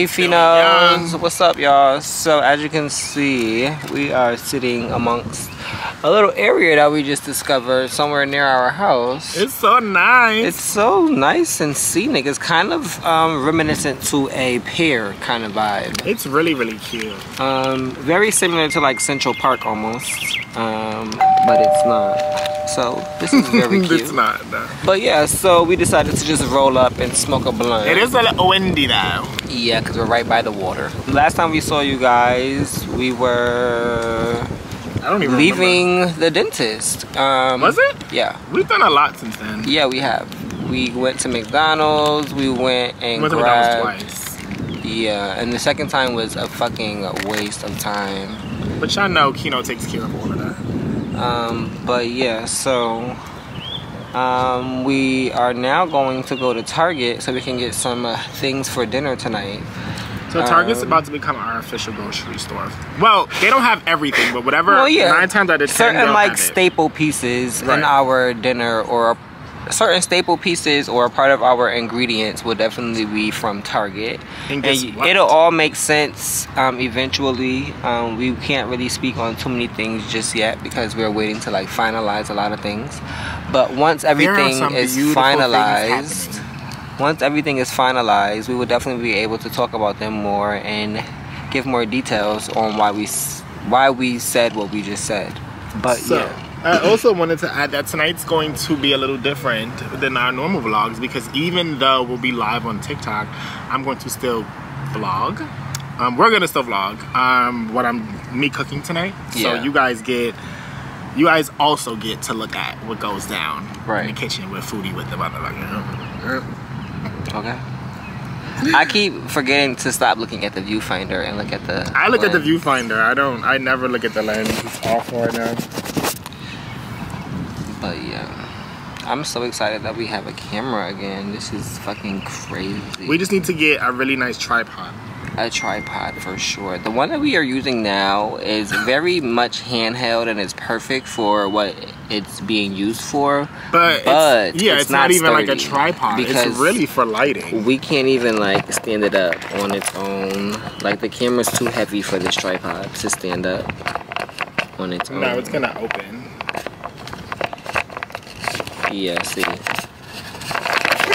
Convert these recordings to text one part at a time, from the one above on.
Hey, like Phil Phenos. Young. What's up, y'all? So, as you can see, we are sitting amongst a little area that we just discovered somewhere near our house. It's so nice. It's so nice and scenic. It's kind of um, reminiscent to a pier kind of vibe. It's really, really cute. Um, very similar to like Central Park almost, um, but it's not. So this is very cute. it's not, no. But yeah, so we decided to just roll up and smoke a blunt. It is a little windy though. Yeah, because we're right by the water. Last time we saw you guys, we were I don't even remember. leaving the dentist. Um, Was it? Yeah. We've done a lot since then. Yeah, we have. We went to McDonald's. We went and Went to grabbed. Twice. Yeah, and the second time was a fucking waste of time. But y'all know Keno takes care of all of that. Um, but yeah, so um, we are now going to go to Target so we can get some uh, things for dinner tonight. So Target's Um, about to become our official grocery store. Well, they don't have everything, but whatever. Well, yeah. Nine times out of ten, certain like have it. staple pieces Right. in our dinner or certain staple pieces or a part of our ingredients will definitely be from Target. And what? it'll all make sense um, eventually. Um, we can't really speak on too many things just yet because we're waiting to like finalize a lot of things. But once everything is finalized. Once everything is finalized, we will definitely be able to talk about them more and give more details on why we why we said what we just said. But So, yeah. I also wanted to add that tonight's going to be a little different than our normal vlogs because even though we'll be live on TikTok, I'm going to still vlog. Um, we're gonna still vlog um, what I'm me cooking tonight. So Yeah. you guys get, you guys also get to look at what goes down in the kitchen with foodie with the motherfucker. Okay. I keep forgetting to stop looking at the viewfinder and look at the. I look at the viewfinder. I don't. I never look at the lens. It's awful right now. But yeah, I'm so excited that we have a camera again. This is fucking crazy. We just need to get a really nice tripod. A tripod for sure. The one that we are using now is very much handheld and it's perfect for what it's being used for. But, But it's, yeah, it's it's, not, not even like a tripod. It's really for lighting. We can't even like stand it up on its own. Like the camera's too heavy for this tripod to stand up on its own. No, it's gonna open. Yeah, see.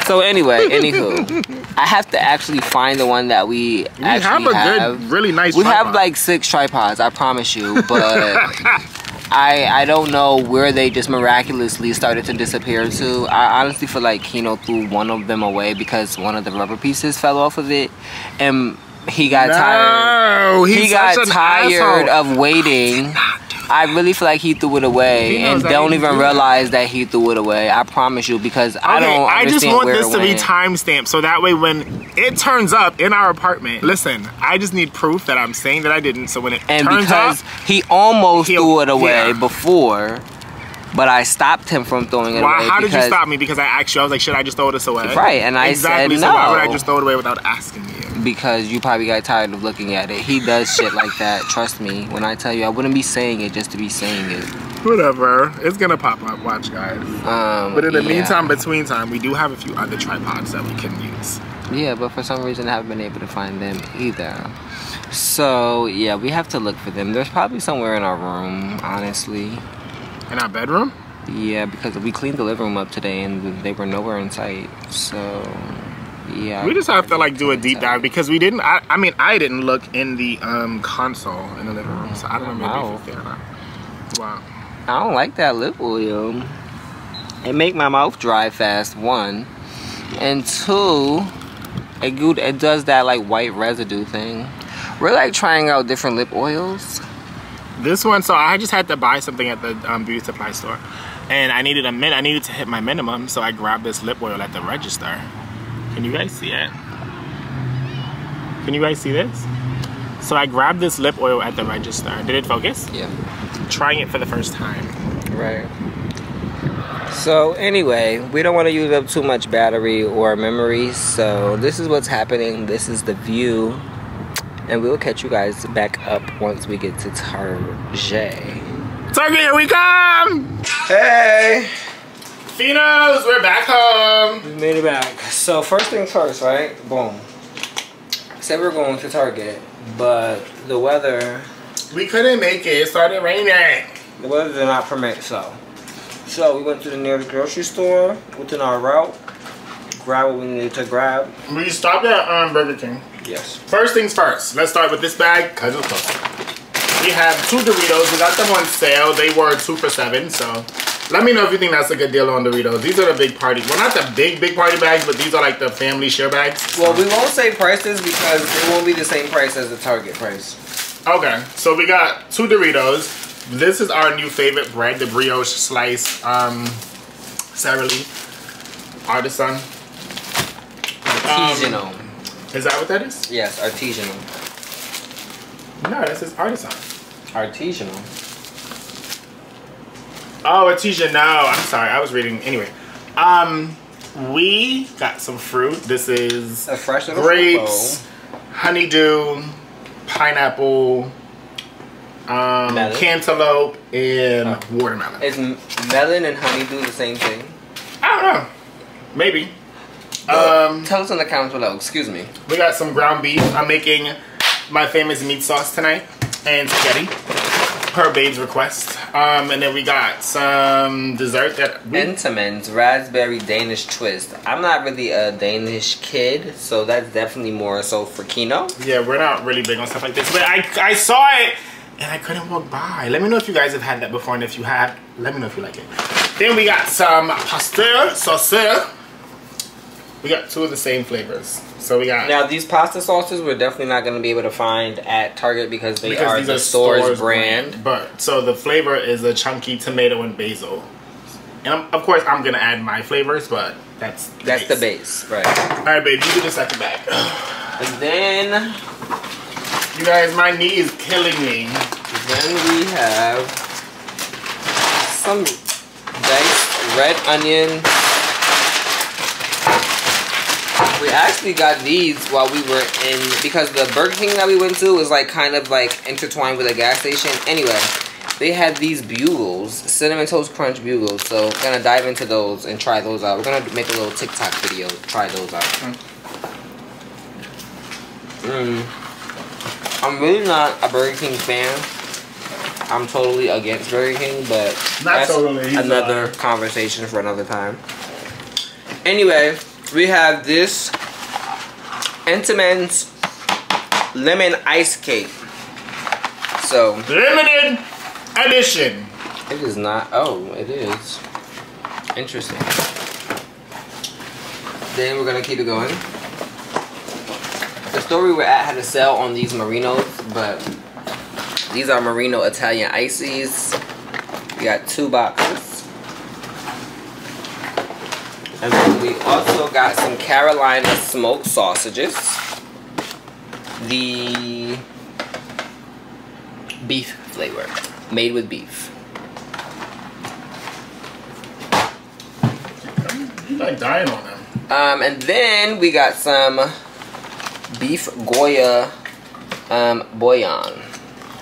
So anyway, anywho, I have to actually find the one that we, We actually have a have. good, really nice. we have like six tripods, I promise you, but I I don't know where they just miraculously started to disappear to. I honestly feel like Keno threw one of them away because one of the rubber pieces fell off of it, and he got tired. no, he's He got tired asshole. of waiting. I really feel like he threw it away and don't even do that. realize that he threw it away. I promise you because I don't I just want this to be timestamped so that way when it turns up in our apartment, listen, I just need proof that I'm saying that I didn't. So when it and turns because up, he almost threw it away yeah. before, but I stopped him from throwing it away. why? away. How did you stop me? Because I asked you. I was like, should I just throw this away? Right, and I said exactly. So why would I just throw it away without asking you? Because you probably got tired of looking at it. He does shit like that. Trust me when I tell you, I wouldn't be saying it just to be saying it. Whatever. It's gonna pop up. Watch, guys. Um, But in the yeah. meantime, between time, we do have a few other tripods that we can use. Yeah, but for some reason I haven't been able to find them either. So yeah, we have to look for them. There's probably somewhere in our room, honestly. In our bedroom? Yeah, because we cleaned the living room up today and they were nowhere in sight. So yeah. We just have to like do a deep dive because we didn't. I, I mean, I didn't look in the um console in the living room, so I don't know Wow. if it's there. Wow. I don't like that lip oil. It make my mouth dry fast. One, and two, it good. It does that like white residue thing. We're like trying out different lip oils. This one, so I just had to buy something at the um, beauty supply store, and I needed a min. I needed to hit my minimum, so I grabbed this lip oil at the register. Can you guys see it? Can you guys see this? So I grabbed this lip oil at the register. Did it focus? Yeah. Trying it for the first time. Right. So anyway, we don't want to use up too much battery or memory. So this is what's happening. This is the view. And we'll catch you guys back up once we get to Target. Target, here we come! Hey! Finos, we're back home. We made it back. So first things first, right? Boom. Said we are going to Target, but the weather. We couldn't make it. It started raining. The weather did not permit so. So we went to the nearest grocery store within our route. Grab what we needed to grab. We stopped at um, Burger King. Yes. First things first. Let's start with this bag because it's close. We have two Doritos. We got them on sale. They were two for seven. So let me know if you think that's a good deal on Doritos. These are the big party. Well, not the big, big party bags, but these are like the family share bags. Well, we won't say prices because it won't be the same price as the Target price. Okay, so we got two Doritos. This is our new favorite bread, the brioche slice um, Sara Lee Artisan. Artisanal. Um, is that what that is? Yes, artisanal. No, this is artisan. Artisanal. Oh, artisanal. I'm sorry, I was reading. Anyway, um, we got some fruit. This is a fresh grapes, honeydew, pineapple, um, cantaloupe, and oh. watermelon. Is melon and honeydew the same thing? I don't know. Maybe. Um, Tell us in the comments below. Excuse me. We got some ground beef. I'm making my famous meat sauce tonight and spaghetti per babe's request. Um, and then we got some dessert that we... Entenmann's raspberry Danish twist. I'm not really a Danish kid, so that's definitely more so for Keno. Yeah, we're not really big on stuff like this, but I I saw it and I couldn't walk by. Let me know if you guys have had that before, and if you have, let me know if you like it. Then we got some pasteur sauce. We got two of the same flavors. So we got now these pasta sauces we're definitely not going to be able to find at Target because they because are the are store's, store's brand. brand. But so the flavor is a chunky tomato and basil, and I'm, of course I'm gonna add my flavors, but that's the that's base. the base, right? All right, babe, you do the second bag. and then you guys, my knee is killing me. Then we have some diced red onion we actually got these while we were in because the Burger King that we went to was like kind of like intertwined with a gas station. Anyway, they had these bugles, cinnamon toast crunch bugles. So we're gonna dive into those and try those out. We're gonna make a little TikTok video, try those out. Mm. I'm really not a Burger King fan. I'm totally against Burger King, but not that's totally. another conversation for another time. Anyway, we have this Entenmann's lemon ice cake. So limited edition. It is not. Oh, it is. Interesting. Then we're gonna keep it going. The store we were at had a sale on these Marino's, but these are Marino Italian ices. We got two boxes. And then we also got some Carolina smoked sausages. The beef flavor, made with beef. You like dying on them. Um, and then we got some beef Goya um, bouillon.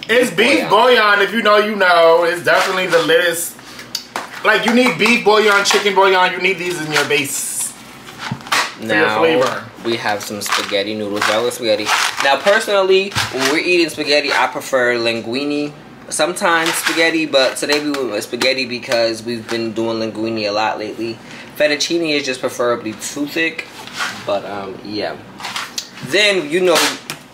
It's beef bouillon. If you know, you know. It's definitely the latest like you need beef bouillon, chicken bouillon. You need these in your base. Now flavor. we have some spaghetti noodles. Regular spaghetti. Now, personally, when we're eating spaghetti, I prefer linguine. Sometimes spaghetti, but today we went with spaghetti because we've been doing linguine a lot lately. Fettuccine is just preferably too thick, but um, yeah. Then you know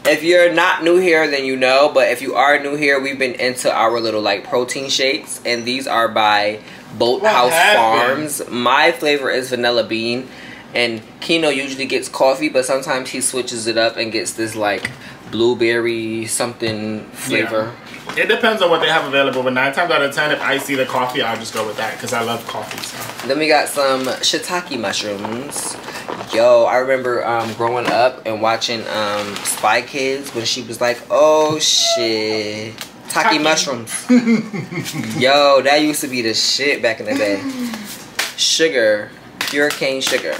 if you're not new here then you know but if you are new here we've been into our little like protein shakes and these are by Bolthouse Farms. My flavor is vanilla bean, and Keno usually gets coffee, but sometimes he switches it up and gets this like blueberry something flavor. Yeah. It depends on what they have available, but nine times out of ten, if I see the coffee, I'll just go with that because I love coffee. So. Then we got some shiitake mushrooms. Yo, I remember um, growing up and watching um, Spy Kids when she was like, "Oh shit." Taki, mushrooms. Yo, that used to be the shit back in the day. Sugar, pure cane sugar.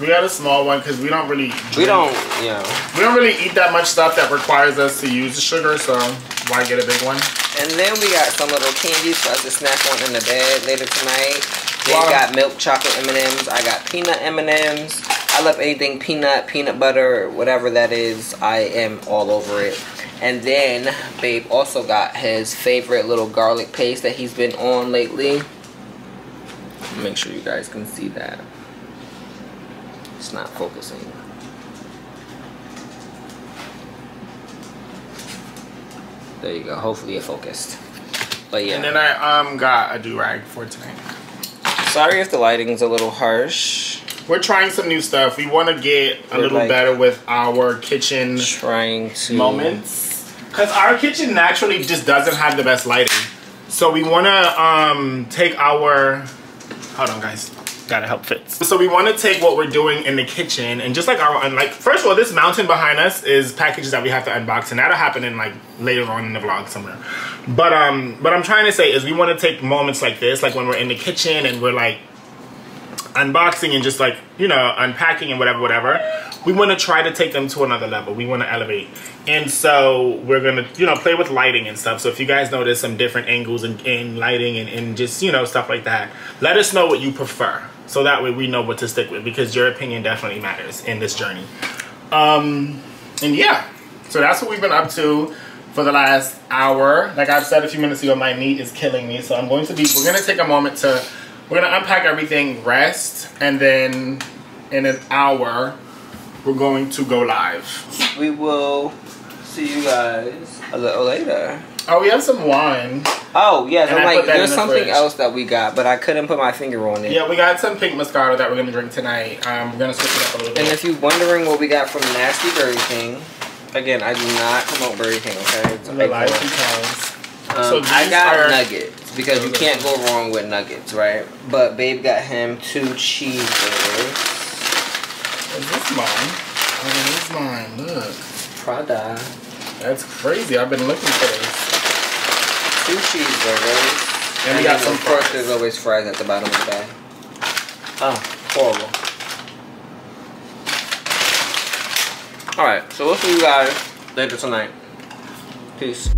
We got a small one because we don't really. Drink. We don't, you know. We don't really eat that much stuff that requires us to use the sugar, so why get a big one? And then we got some little candies for us to snack on in the bed later tonight. They wow. got milk chocolate M&Ms. I got peanut M&Ms. I love anything peanut, peanut butter, whatever that is. I am all over it. And then Babe also got his favorite little garlic paste that he's been on lately. Make sure you guys can see that. It's not focusing. There you go. Hopefully it focused. But yeah. And then I um got a do-rag for tonight. Sorry if the lighting's a little harsh. We're trying some new stuff. We want to get a We're little like better with our kitchen trying to moments. Because our kitchen naturally just doesn't have the best lighting. So we want to um, take our... Hold on, guys gotta help Fitz. So we want to take what we're doing in the kitchen and just like our like first of all this mountain behind us is packages that we have to unbox and that'll happen in like later on in the vlog somewhere. But um what I'm trying to say is we want to take moments like this like when we're in the kitchen and we're like unboxing and just like you know unpacking and whatever whatever we want to try to take them to another level we want to elevate and so we're gonna you know play with lighting and stuff so if you guys notice some different angles and, and lighting and, and just you know stuff like that let us know what you prefer so that way we know what to stick with because your opinion definitely matters in this journey. Um, and yeah, so that's what we've been up to for the last hour. Like I've said a few minutes ago, my knee is killing me. So I'm going to be, we're going to take a moment to, we're to unpack everything, rest, and then in an hour, we're going to go live. We will see you guys a little later. Oh, we have some wine. Oh, yes. I'm like, there's the something fridge. else that we got, but I couldn't put my finger on it. Yeah, we got some pink Moscato that we're going to drink tonight. Um, we're going to switch it up a little bit. And if you're wondering what we got from Nasty Burger King, again, I do not promote Burger King, okay? It's because. Um, so I got nuggets because you can't go wrong with nuggets, right? But Babe got him two cheeseburgers. Is this mine? Oh, this is mine. Look. Prada. That's crazy. I've been looking for this two cheeseburgers. And, we got some Of course, there's always fries at the bottom of the bag. Oh, horrible. Alright, so we'll see you guys later tonight. Peace.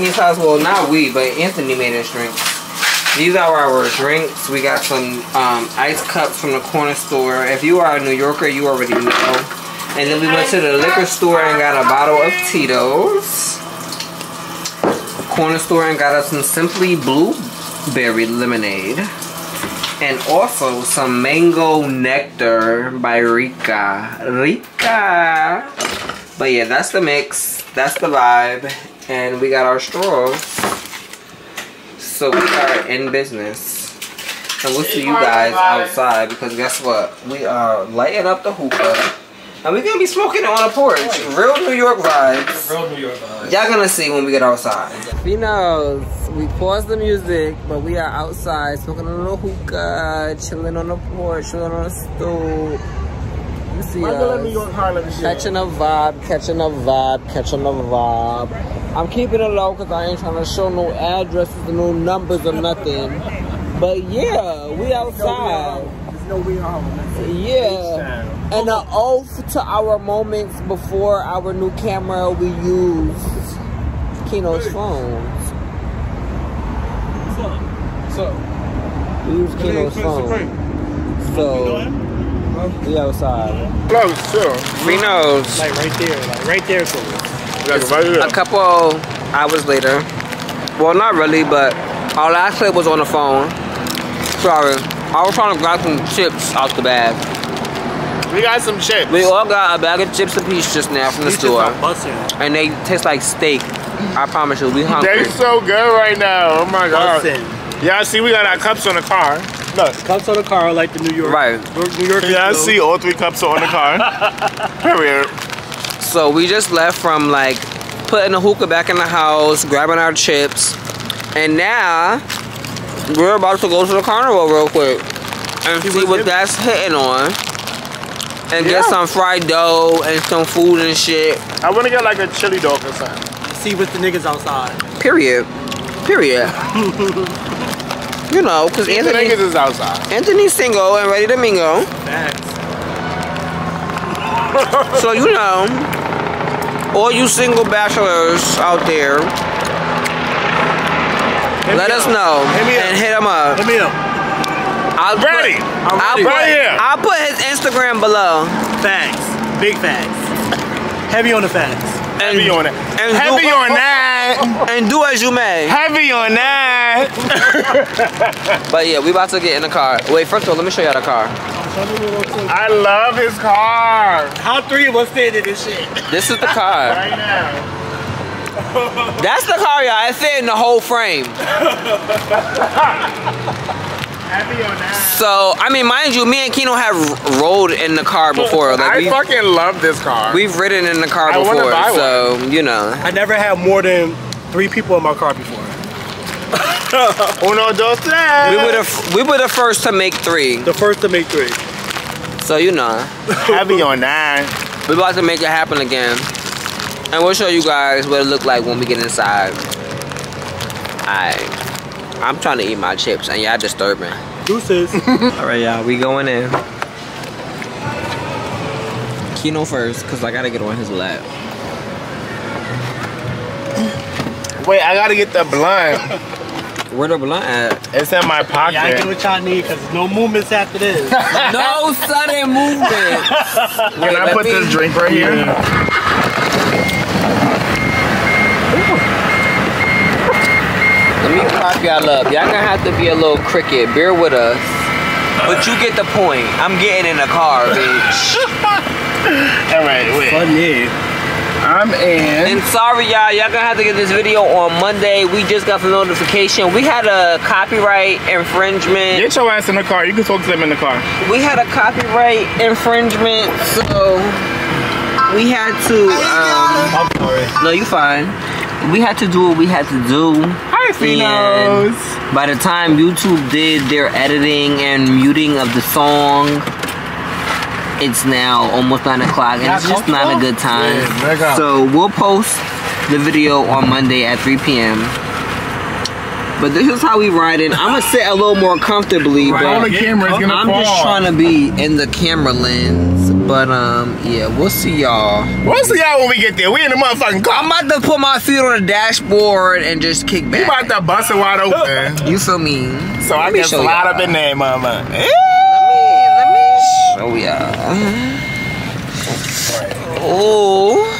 Anthony's house. Well, not we, but Anthony made us drinks. These are our drinks. We got some um, ice cups from the corner store. If you are a New Yorker, you already know. And then we went to the liquor store and got a bottle of Tito's. Corner store and got us some Simply Blueberry Lemonade. And also some mango nectar by Rika. Rika! But yeah, that's the mix. That's the vibe. And we got our straws. So we are in business. And we'll see you guys outside because guess what? We are lighting up the hookah. And we're gonna be smoking it on a porch. Real New York vibes. Real New York vibes. Y'all gonna see when we get outside. Finos, we paused the music, but we are outside smoking a little hookah, chilling on the porch, chilling on the stoop. You see Regular New. York Harlem shit. Catching a vibe, catching a vibe, catching a vibe. I'm keeping it low because I ain't trying to show no addresses no numbers or nothing. But yeah, we outside. There's no we home. Yeah. And an oath to our moments before our new camera, we used Keno's phones. So, We used Keno's phone. So, we outside. close too. Finos. Like right there, like right there, so Like right here. A couple hours later. Well, not really, but our last clip was on the phone. Sorry. I was trying to grab some chips out the bag. We got some chips. We all got a bag of chips apiece just now from the these just store. are And they taste like steak. I promise you, we hungry. They're so good right now. Oh my god. busting. Yeah, see, we got our cups on the car. Look. Cups on the car like the New York, Right. New York. Yeah, I see all three cups are on the car. Period. So we just left from like putting the hookah back in the house, grabbing our chips, and now we're about to go to the carnival real quick and see what that's hitting on. And get some fried dough and some food and shit. I want to get like a chili dog or something. See what the niggas outside. Period. Period. you know, because Anthony, niggas is outside. Anthony's single and ready to mingle. Facts. So you know, all you single bachelors out there, Hit let us up. know Hit me and up. hit him up. Hit me up. I'll Ready. Put, I'm I'll ready. put, Right here. I'll put his Instagram below. Facts. Big facts. Heavy on the facts. And, Heavy on it. and Heavy do, on that. And do as you may. Heavy on that. But yeah, we about to get in the car. Wait, first of all, let me show y'all the car. I love his car. How three of us stand in this shit? This is the car. Right now. That's the car, y'all. It fit in the whole frame. Heavy on that. So, I mean, mind you, me and Keno have rolled in the car before. Like I we, fucking love this car. we've ridden in the car I before. buy So, you know. I never had more than three people in my car before. Uno, dos, We tres. were the we were the first to make three. The first to make three. So you know. Heavy on nine. We're about to make it happen again. And we'll show you guys what it look like when we get inside. Alright. I'm trying to eat my chips and y'all disturbing. Deuces. Alright y'all, we going in. Keno first, cause I gotta get on his lap. Wait, I gotta get the blunt. Where the blunt at? It's in my pocket. Yeah, I get what y'all need because no movements after this. no sudden movement. Can I put this drink right here? Let me y'all up. Y'all gonna have to be a little cricket. Bear with us. But you get the point. I'm getting in the car, bitch. All right, wait. Funny. I'm in. And sorry, y'all. Y'all gonna have to get this video on Monday. We just got the notification. We had a copyright infringement. Get your ass in the car. You can talk to them in the car. We had a copyright infringement, so we had to. Um, I'm sorry. no, you fine. We had to do what we had to do. Hi, Finos. by the time YouTube did their editing and muting of the song, it's now almost 9 o'clock and it's just not a good time. Yeah, so we'll post the video on Monday at 3 p.m. But this is how we ride it. I'm gonna sit a little more comfortably, Right but the camera, it's gonna I'm fall. just trying to be in the camera lens. But um, yeah, we'll see y'all. We'll see y'all when we get there. We in the motherfucking car. I'm about to put my feet on the dashboard and just kick back. about to bust it wide open. You feel me? So I Let me can slide up in there, mama. Let me, let me show y'all. Oh.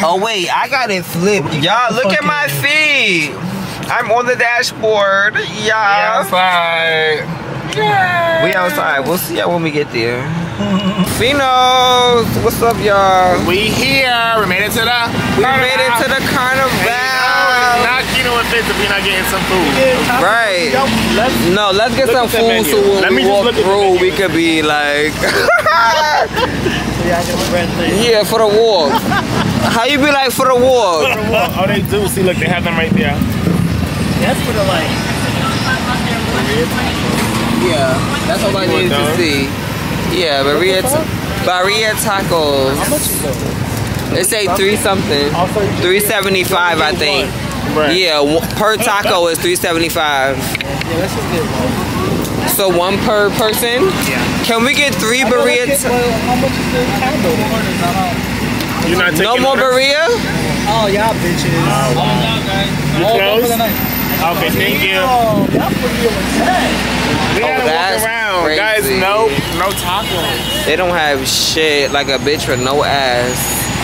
oh wait, I got it flipped. Y'all, look at my feet. I'm on the dashboard. We Y'all. outside. Yeah. We outside. We'll see y'all when we get there. Finos, what's up, y'all? We here. We made it to the. We made it to the carnival. Not Keno and Fitz if we're not getting some food. Right. Let's No, let's get some food so when Let we just walk look at the through, we could be like, yeah, I get a yeah, for the walk. How you be like for the walk? for the walk? Oh, they do. See, look, they have them right there. That's for the like. Yeah, that's all I You needed to see. Yeah, birria, birria tacos. How much is those? They say three something, three seventy five, I think. Yeah, per taco is three seventy five. Yeah, let's just get one. So one per person. Yeah. Can we get three I know, let's birria? get- ta- well, how much is the combo? then? You're not taking No more orders? Oh, y'all bitches. You Oh, close? For. Okay, thank you. Oh, y'all put me on the tag. We Oh, gotta that's walk around. crazy. Guys, no, no tacos. They don't have shit like a bitch with no ass.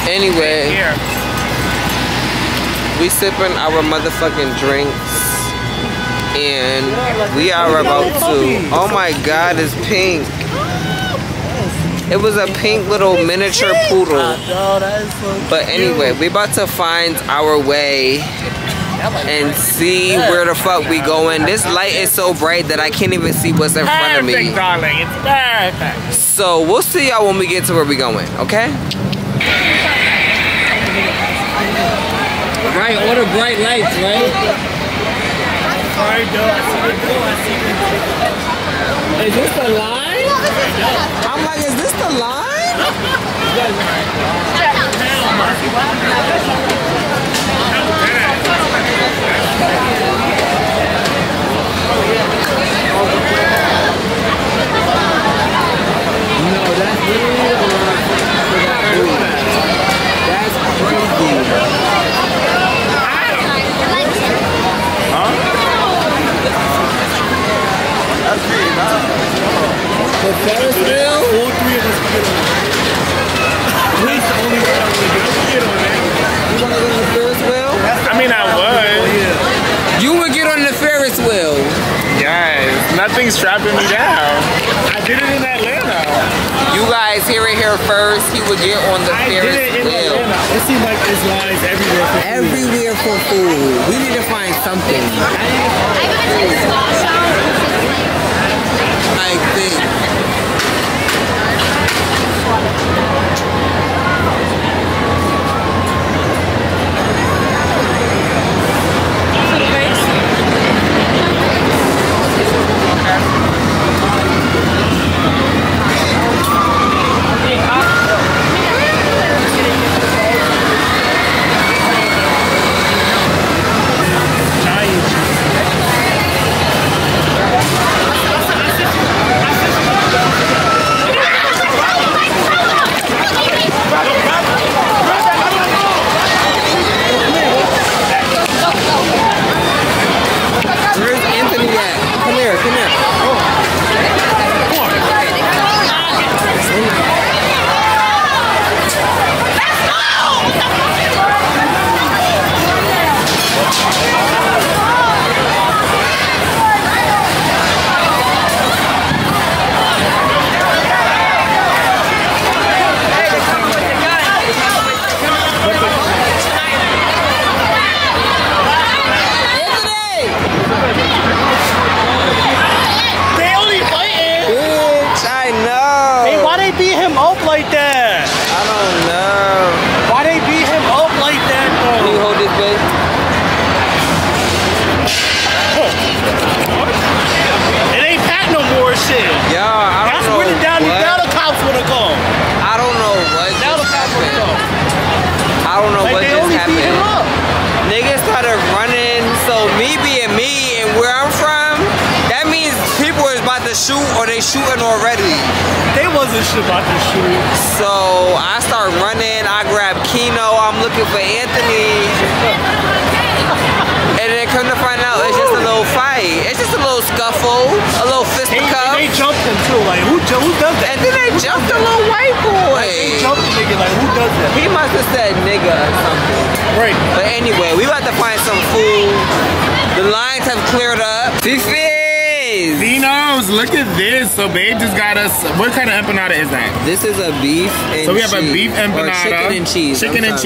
Anyway, Here. we sipping our motherfucking drinks. And we are about to. Oh my god, it's pink. It was a pink little miniature poodle. Oh, that is so But anyway, we about to find our way and see where the fuck we going. This light is so bright that I can't even see what's in front of me. Perfect, darling. It's perfect. So we'll see y'all when we get to where we going, okay? Right, all the bright lights, right? Sorry, though. I see the door. I see the Is this the line? I'm like, is this the line? No, that's really the line for the food. That's crazy. The Ferris wheel? All three of us can get on it. He's the only one that would get on it. You wanna go on the Ferris wheel? I mean, I would. You would get on the Ferris wheel. Yes. Nothing's strapping me down. I did it in Atlanta. You guys hear it here first. He would get on the I did Ferris it in wheel. Atlanta. It seems like there's lines everywhere for food. Everywhere for food. We need to find something. I think.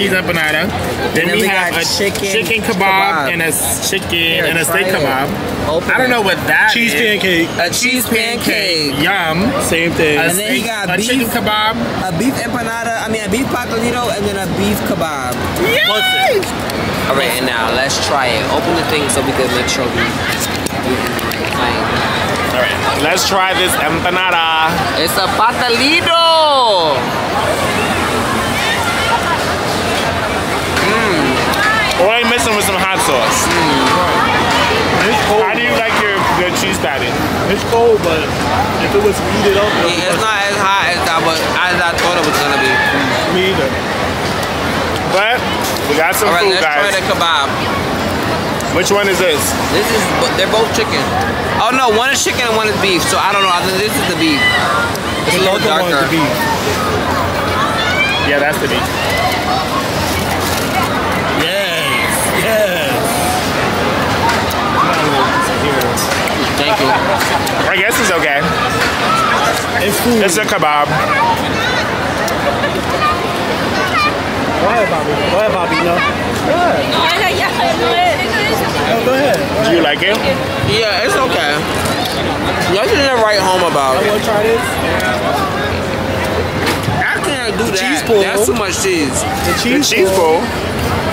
Cheese. and empanada. Then, then we, we have a chicken chicken, kebab, kebab. and a chicken Here, and a steak it. kebab. Open I don't know what that Cheese is. pancake. A cheese pancake. Yum. Same thing. A And then he steak- got a beef. chicken kebab. A beef empanada, I mean a beef pastelito, and then a beef kebab. Yes! All right, and now let's try it. Open the thing so we can make sure we, we in the right. All right, let's try this empanada. It's a pastelito. Like your, your cheese patty? It's cold, but if it was heated up, it Yeah, it's not as hot as I was as I thought it was gonna be. me either. But we got some All right, food, let's try the kebab. Which one is this? This is they're both chicken. Oh no, one is chicken and one is beef. So I don't know. I think this is the beef. It's a little The other one's darker. the beef. Yeah, that's the beef. Thank you. I guess it's okay. It's food. It's a kebab. Go ahead, Bobby. Go ahead, Bobby. No. Go ahead. No, go ahead. Do you like it? Yeah, it's okay. Y'all didn't write home about I it. want to try this. I can't do that. cheese pull. That's too much cheese. The The cheese, cheese pull. bowl.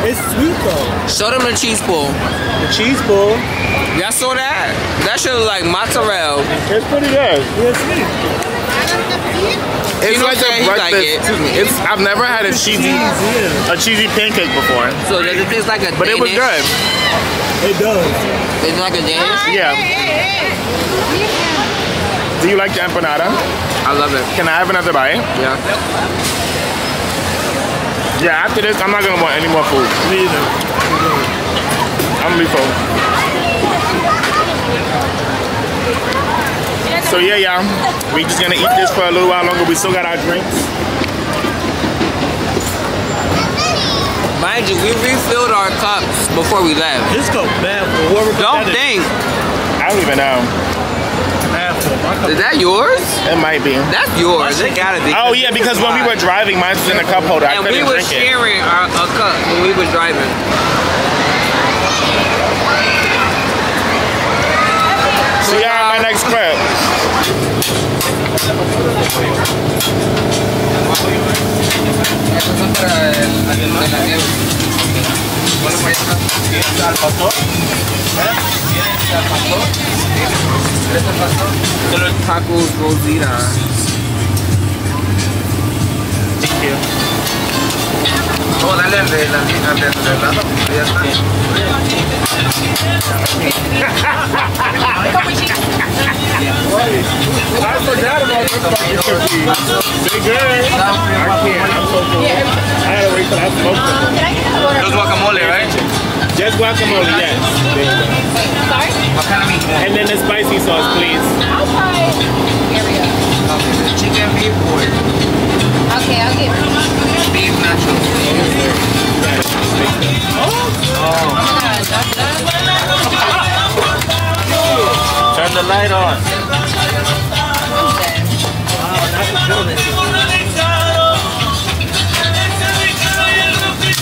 It's sweet though. Show them the cheese pull. The cheese pull. Y'all saw that? That shit look like mozzarella. It's pretty good. Yeah, sweet. It's like what a I'm saying? He like breakfast. it. excuse me, It's I've never had a cheesy a cheesy pancake before, So does it taste like a but it was good. it does. It's like a Danish? Yeah. Do you like the empanada? I love it. Can I have another bite? Yeah. Yeah. After this, I'm not gonna want any more food. Me either. I'm gonna be full. So yeah, y'all, we just gonna eat this for a little while longer. We still got our drinks. Mind you, we refilled our cups before we left. This cup bad for whoever Don't think. I don't even know. Is that yours? It might be. That's yours. It gotta be. Oh yeah, because when we were driving, mine was in a cup holder. I And we were sharing our, a cup when we were driving. See y'all in my next clip. Tacos Rosita. Thank you. Oh, dale al de la al de al lado. Ya está. I forgot about this fucking cookie. They good. I can't. I'm so full. I gotta wait till I smoke them. Los guacamole, right? Just guacamole, yes. There you go. Sorry? What kind of meat? And then the spicy sauce, please. I'll try. Here we go. Chicken beef or Okay, I'll get beef nachos. Oh! Turn the light on.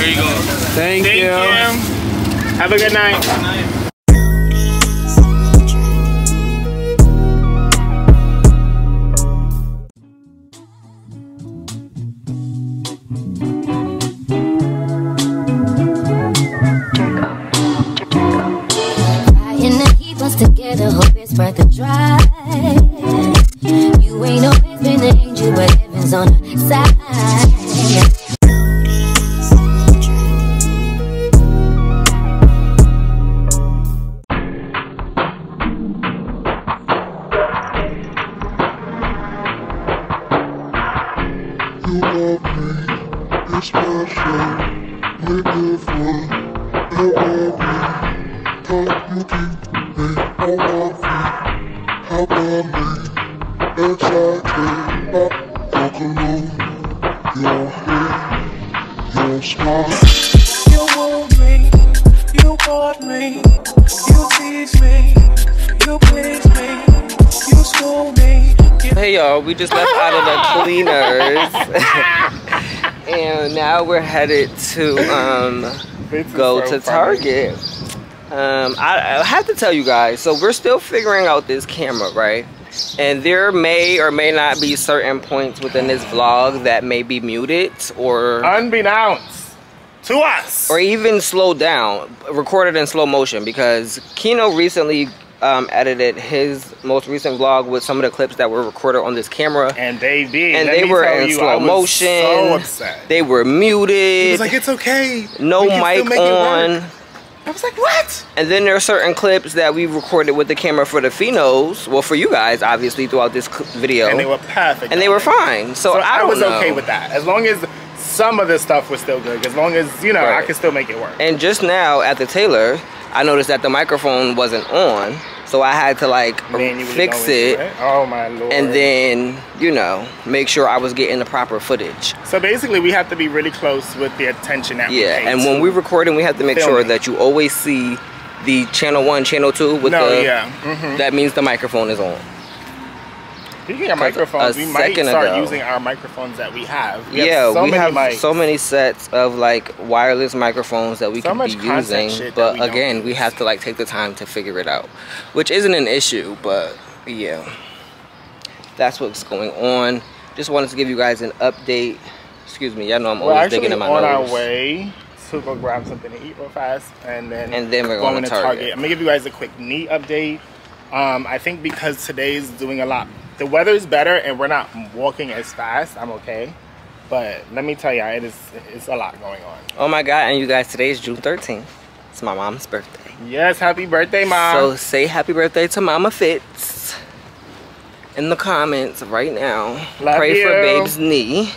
Here you go. Thank, you. Have a good night. You headed to um, go so to funny. Target. Um, I, I have to tell you guys, so we're still figuring out this camera, right? And there may or may not be certain points within this vlog that may be muted or Unbeknownst to us. or even slowed down, recorded in slow motion because Keno recently um, edited his most recent vlog with some of the clips that were recorded on this camera. and they did. And Let they were in you, slow motion. So upset. They were He muted, was like, "It's okay. no We can still mic make it work." on. I was like, "What?" And then there are certain clips that we recorded with the camera for the Finos, well, for you guys, obviously, throughout this video. And they were perfect. And they were fine. So, So I, I, was know. okay with that. As long as some of the stuff was still good. As long as you know, I Right. could still make it work. And just now at the tailor, I noticed that the microphone wasn't on. So I had to like Manually fix into it Oh my lord. and then, you know, make sure I was getting the proper footage. So basically, we have to be really close with the attention that Yeah, and when we're recording, we have to make sure that you always see the channel one, channel two with No, the. yeah. mhm. That means the microphone is on. Speaking of microphones, we might start ago- using our microphones that we have. We yeah, have so we many have mics. so many sets of like wireless microphones that we So can be using, but we again, we have to like take the time to figure it out, which isn't an issue, but yeah, that's what's going on. Just wanted to give you guys an update. Excuse me, y'all know I'm We're always digging in my on nose. our way to go grab something to eat real fast, and then And then we're going to Target. I'm gonna give you guys a quick neat update. Um, I think because today's doing a lot, the weather is better, and we're not walking as fast. I'm okay, but let me tell y'all, it is it's a lot going on. Oh my god, and you guys, today is June 13th. It's my mom's birthday. Yes, happy birthday, mom. So say happy birthday to Mama Fitz in the comments right now. Love Pray for. Babe's knee.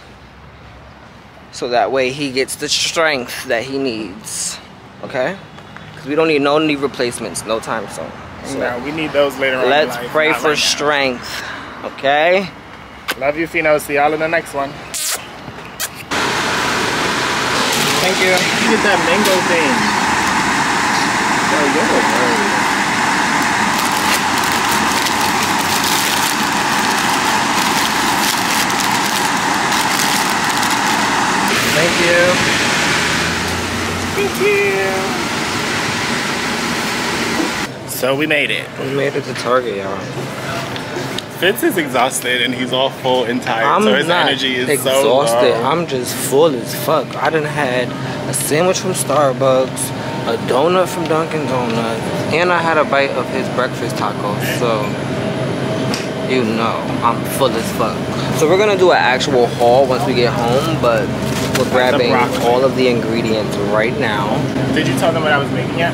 So that way he gets the strength that he needs. Okay? Because we don't need no knee replacements, no time soon. So no, we need those later on. let's pray not for right strength. Okay? Love you, Fino. See y'all in the next one. Thank you. You get that mango thing. Yo, you're the word. Thank you. Thank you. So we made it. We made it to Target, y'all. Fitz is exhausted and he's all full and tired, I'm so his energy is exhausted. so. I'm just full as fuck. I done had a sandwich from Starbucks, a donut from Dunkin' Donuts, and I had a bite of his breakfast tacos. So you know I'm full as fuck. So we're gonna do an actual haul once we get home, but we're grabbing all of the ingredients right now. Did you tell them what I was making yet?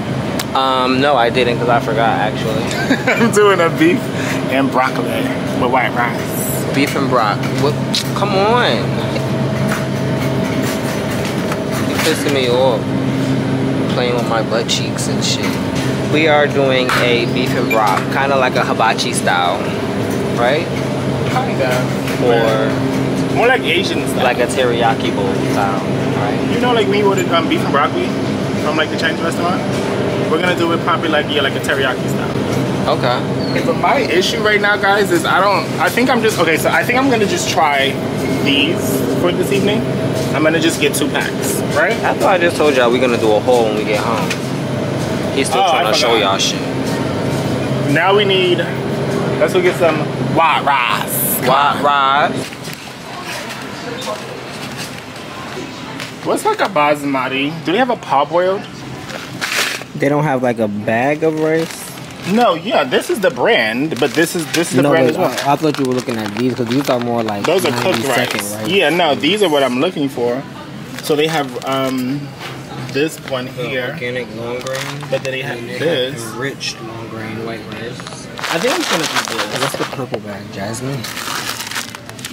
Um, no, I didn't because I forgot actually. I'm doing a beef and broccoli with white rice. Beef and brock. What? Come on. You're pissing me off. Playing with my butt cheeks and shit. We are doing a beef and brock, kind of like a hibachi style, right? Kinda. Or more like Asian style. like a teriyaki bowl style, right? you know, like me with um, beef and broccoli from like the Chinese restaurant. We're gonna do it probably like yeah, like a teriyaki style. Okay. Okay, but my issue right now, guys, is I don't. I think I'm just okay. So I think I'm gonna just try these for this evening. I'm gonna just get two packs, right? I thought I just told y'all we're gonna do a haul when we get home. He's still Oh, I trying to show y'all shit. Now we need. Let's go get some white rice. White rice. What's like a basmati? Do they have a parboiled? They don't have like a bag of rice. No, yeah, this is the brand, but this is this is the no, brand wait, as well. I, I thought you were looking at these because these are more like Those are 90 cooked second rice. rice. Yeah, no, these are what I'm looking for. So they have um this one here, Organic long grain. but then they have they this. have enriched long grain white rice. I think I'm just gonna do this. That's the purple bag, jasmine.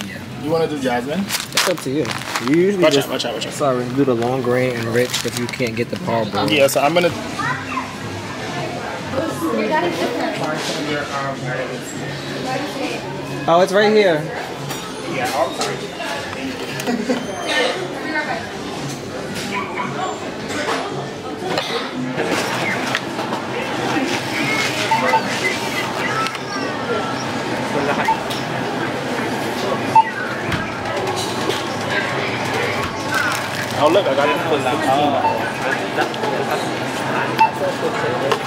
Yeah. You wanna do jasmine? It's up to you. You usually Watch just out, watch out, watch out. sorry do the long grain and rich if you can't get the parboil. Yeah, so I'm gonna. Oh, it's right here. Yeah, all the time. Oh look, I got it for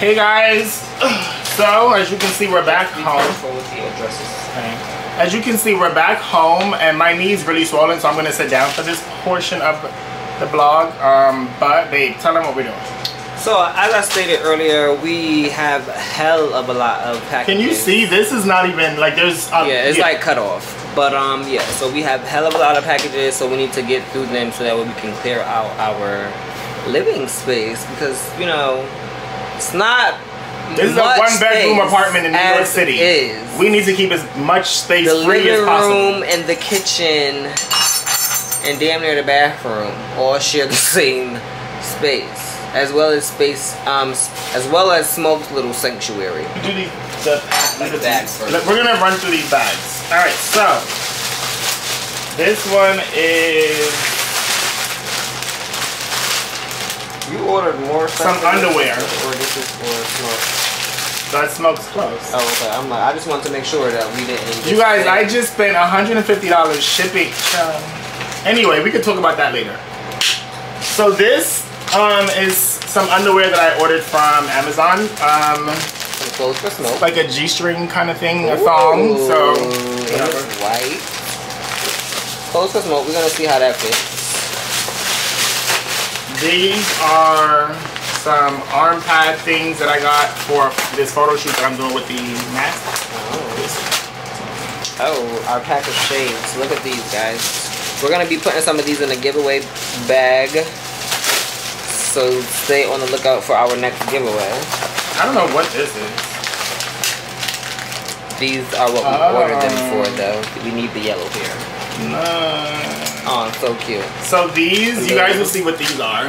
Hey guys, so as you can see, we're back home. As you can see, we're back home, and my knee's really swollen, so I'm gonna sit down for this portion of the blog. Um, but babe, tell them what we're doing. So as I stated earlier, we have hell of a lot of packages. Can you see? This is not even like there's. Uh, Yeah, it's like cut off. But um, yeah. So we have hell of a lot of packages, so we need to get through them so that way we can clear out our living space because you know it's not. This is a one bedroom apartment in New York City. Is. We need to keep as much space the free as living possible. room and the kitchen and damn near the bathroom all share the same space as well as space um as well as smoke's little sanctuary Do the, Like the bags first. We're gonna run through these bags. All right, so this one is you ordered more Some stuff than this, underwear. or this is for smoke that smokes close. oh okay i'm like i just wanted to make sure that we didn't You guys, I just spent $150 shipping. Um, anyway, we could talk about that later. So this um, is some underwear that I ordered from Amazon. Um, some clothes for smoke like a G-string kind of thing, a thong. So whatever. it's white clothes for smoke we're gonna see how that fits These are some arm pad things that I got for this photo shoot that I'm doing with the mask. Oh, our pack of shades. Look at these, guys. We're gonna be putting some of these in a giveaway bag. So stay on the lookout for our next giveaway. I don't know what this is. These are what we Oh. ordered them for, though. We need the yellow here. Uh, no. Oh, so cute. So these, you guys will see what these are.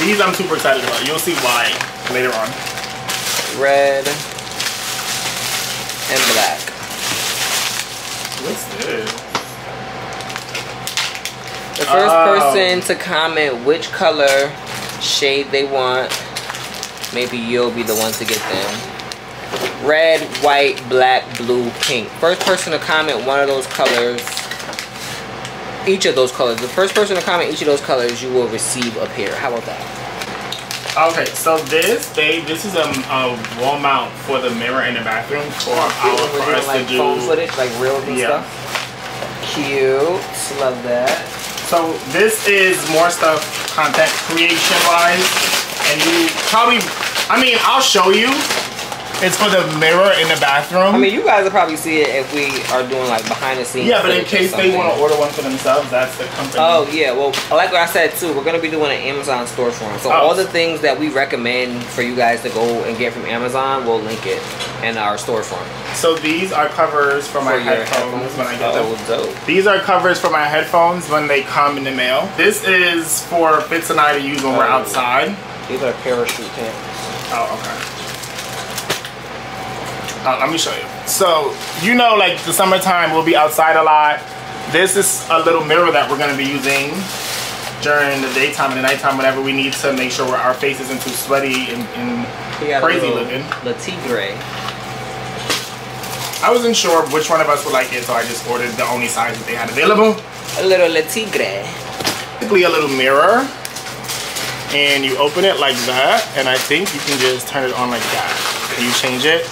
These I'm super excited about. You'll see why later on. Red and black. What's this? The first Oh. person to comment which color shade they want, maybe you'll be the one to get them. Red, white, black, blue, pink. First person to comment one of those colors, each of those colors. The first person to comment each of those colors, you will receive a pair. How about that? Okay, so this, babe, this is a, a wall mount for the mirror in the bathroom for our for us to like do. phone footage, like reels and Yeah. stuff. Cute. Love that. So this is more stuff content creation wise, and you probably, I mean, I'll show you. It's for the mirror in the bathroom. I mean, you guys will probably see it if we are doing like behind the scenes. yeah, but in case they want to order one for themselves, that's the company. Oh yeah, well, like what I said too, we're gonna be doing an Amazon storefront. So Oh. all the things that we recommend for you guys to go and get from Amazon, we'll link it in our storefront So these are covers for my for your headphones when I get Oh, them. dope. These are covers for my headphones when they come in the mail. This is for Fitz and I to use when we're Oh. outside. These are parachute pants. Oh, okay. Uh, let me show you. So, you know, like the summertime, we'll be outside a lot. This is a little mirror that we're gonna be using during the daytime and the nighttime whenever we need to make sure our face isn't too sweaty and, and crazy a little looking. Le Tigre. I wasn't sure which one of us would like it, so I just ordered the only size that they had available. A little Le Tigre. Basically a little mirror. and you open it like that, and I think you can just turn it on like that. You change it,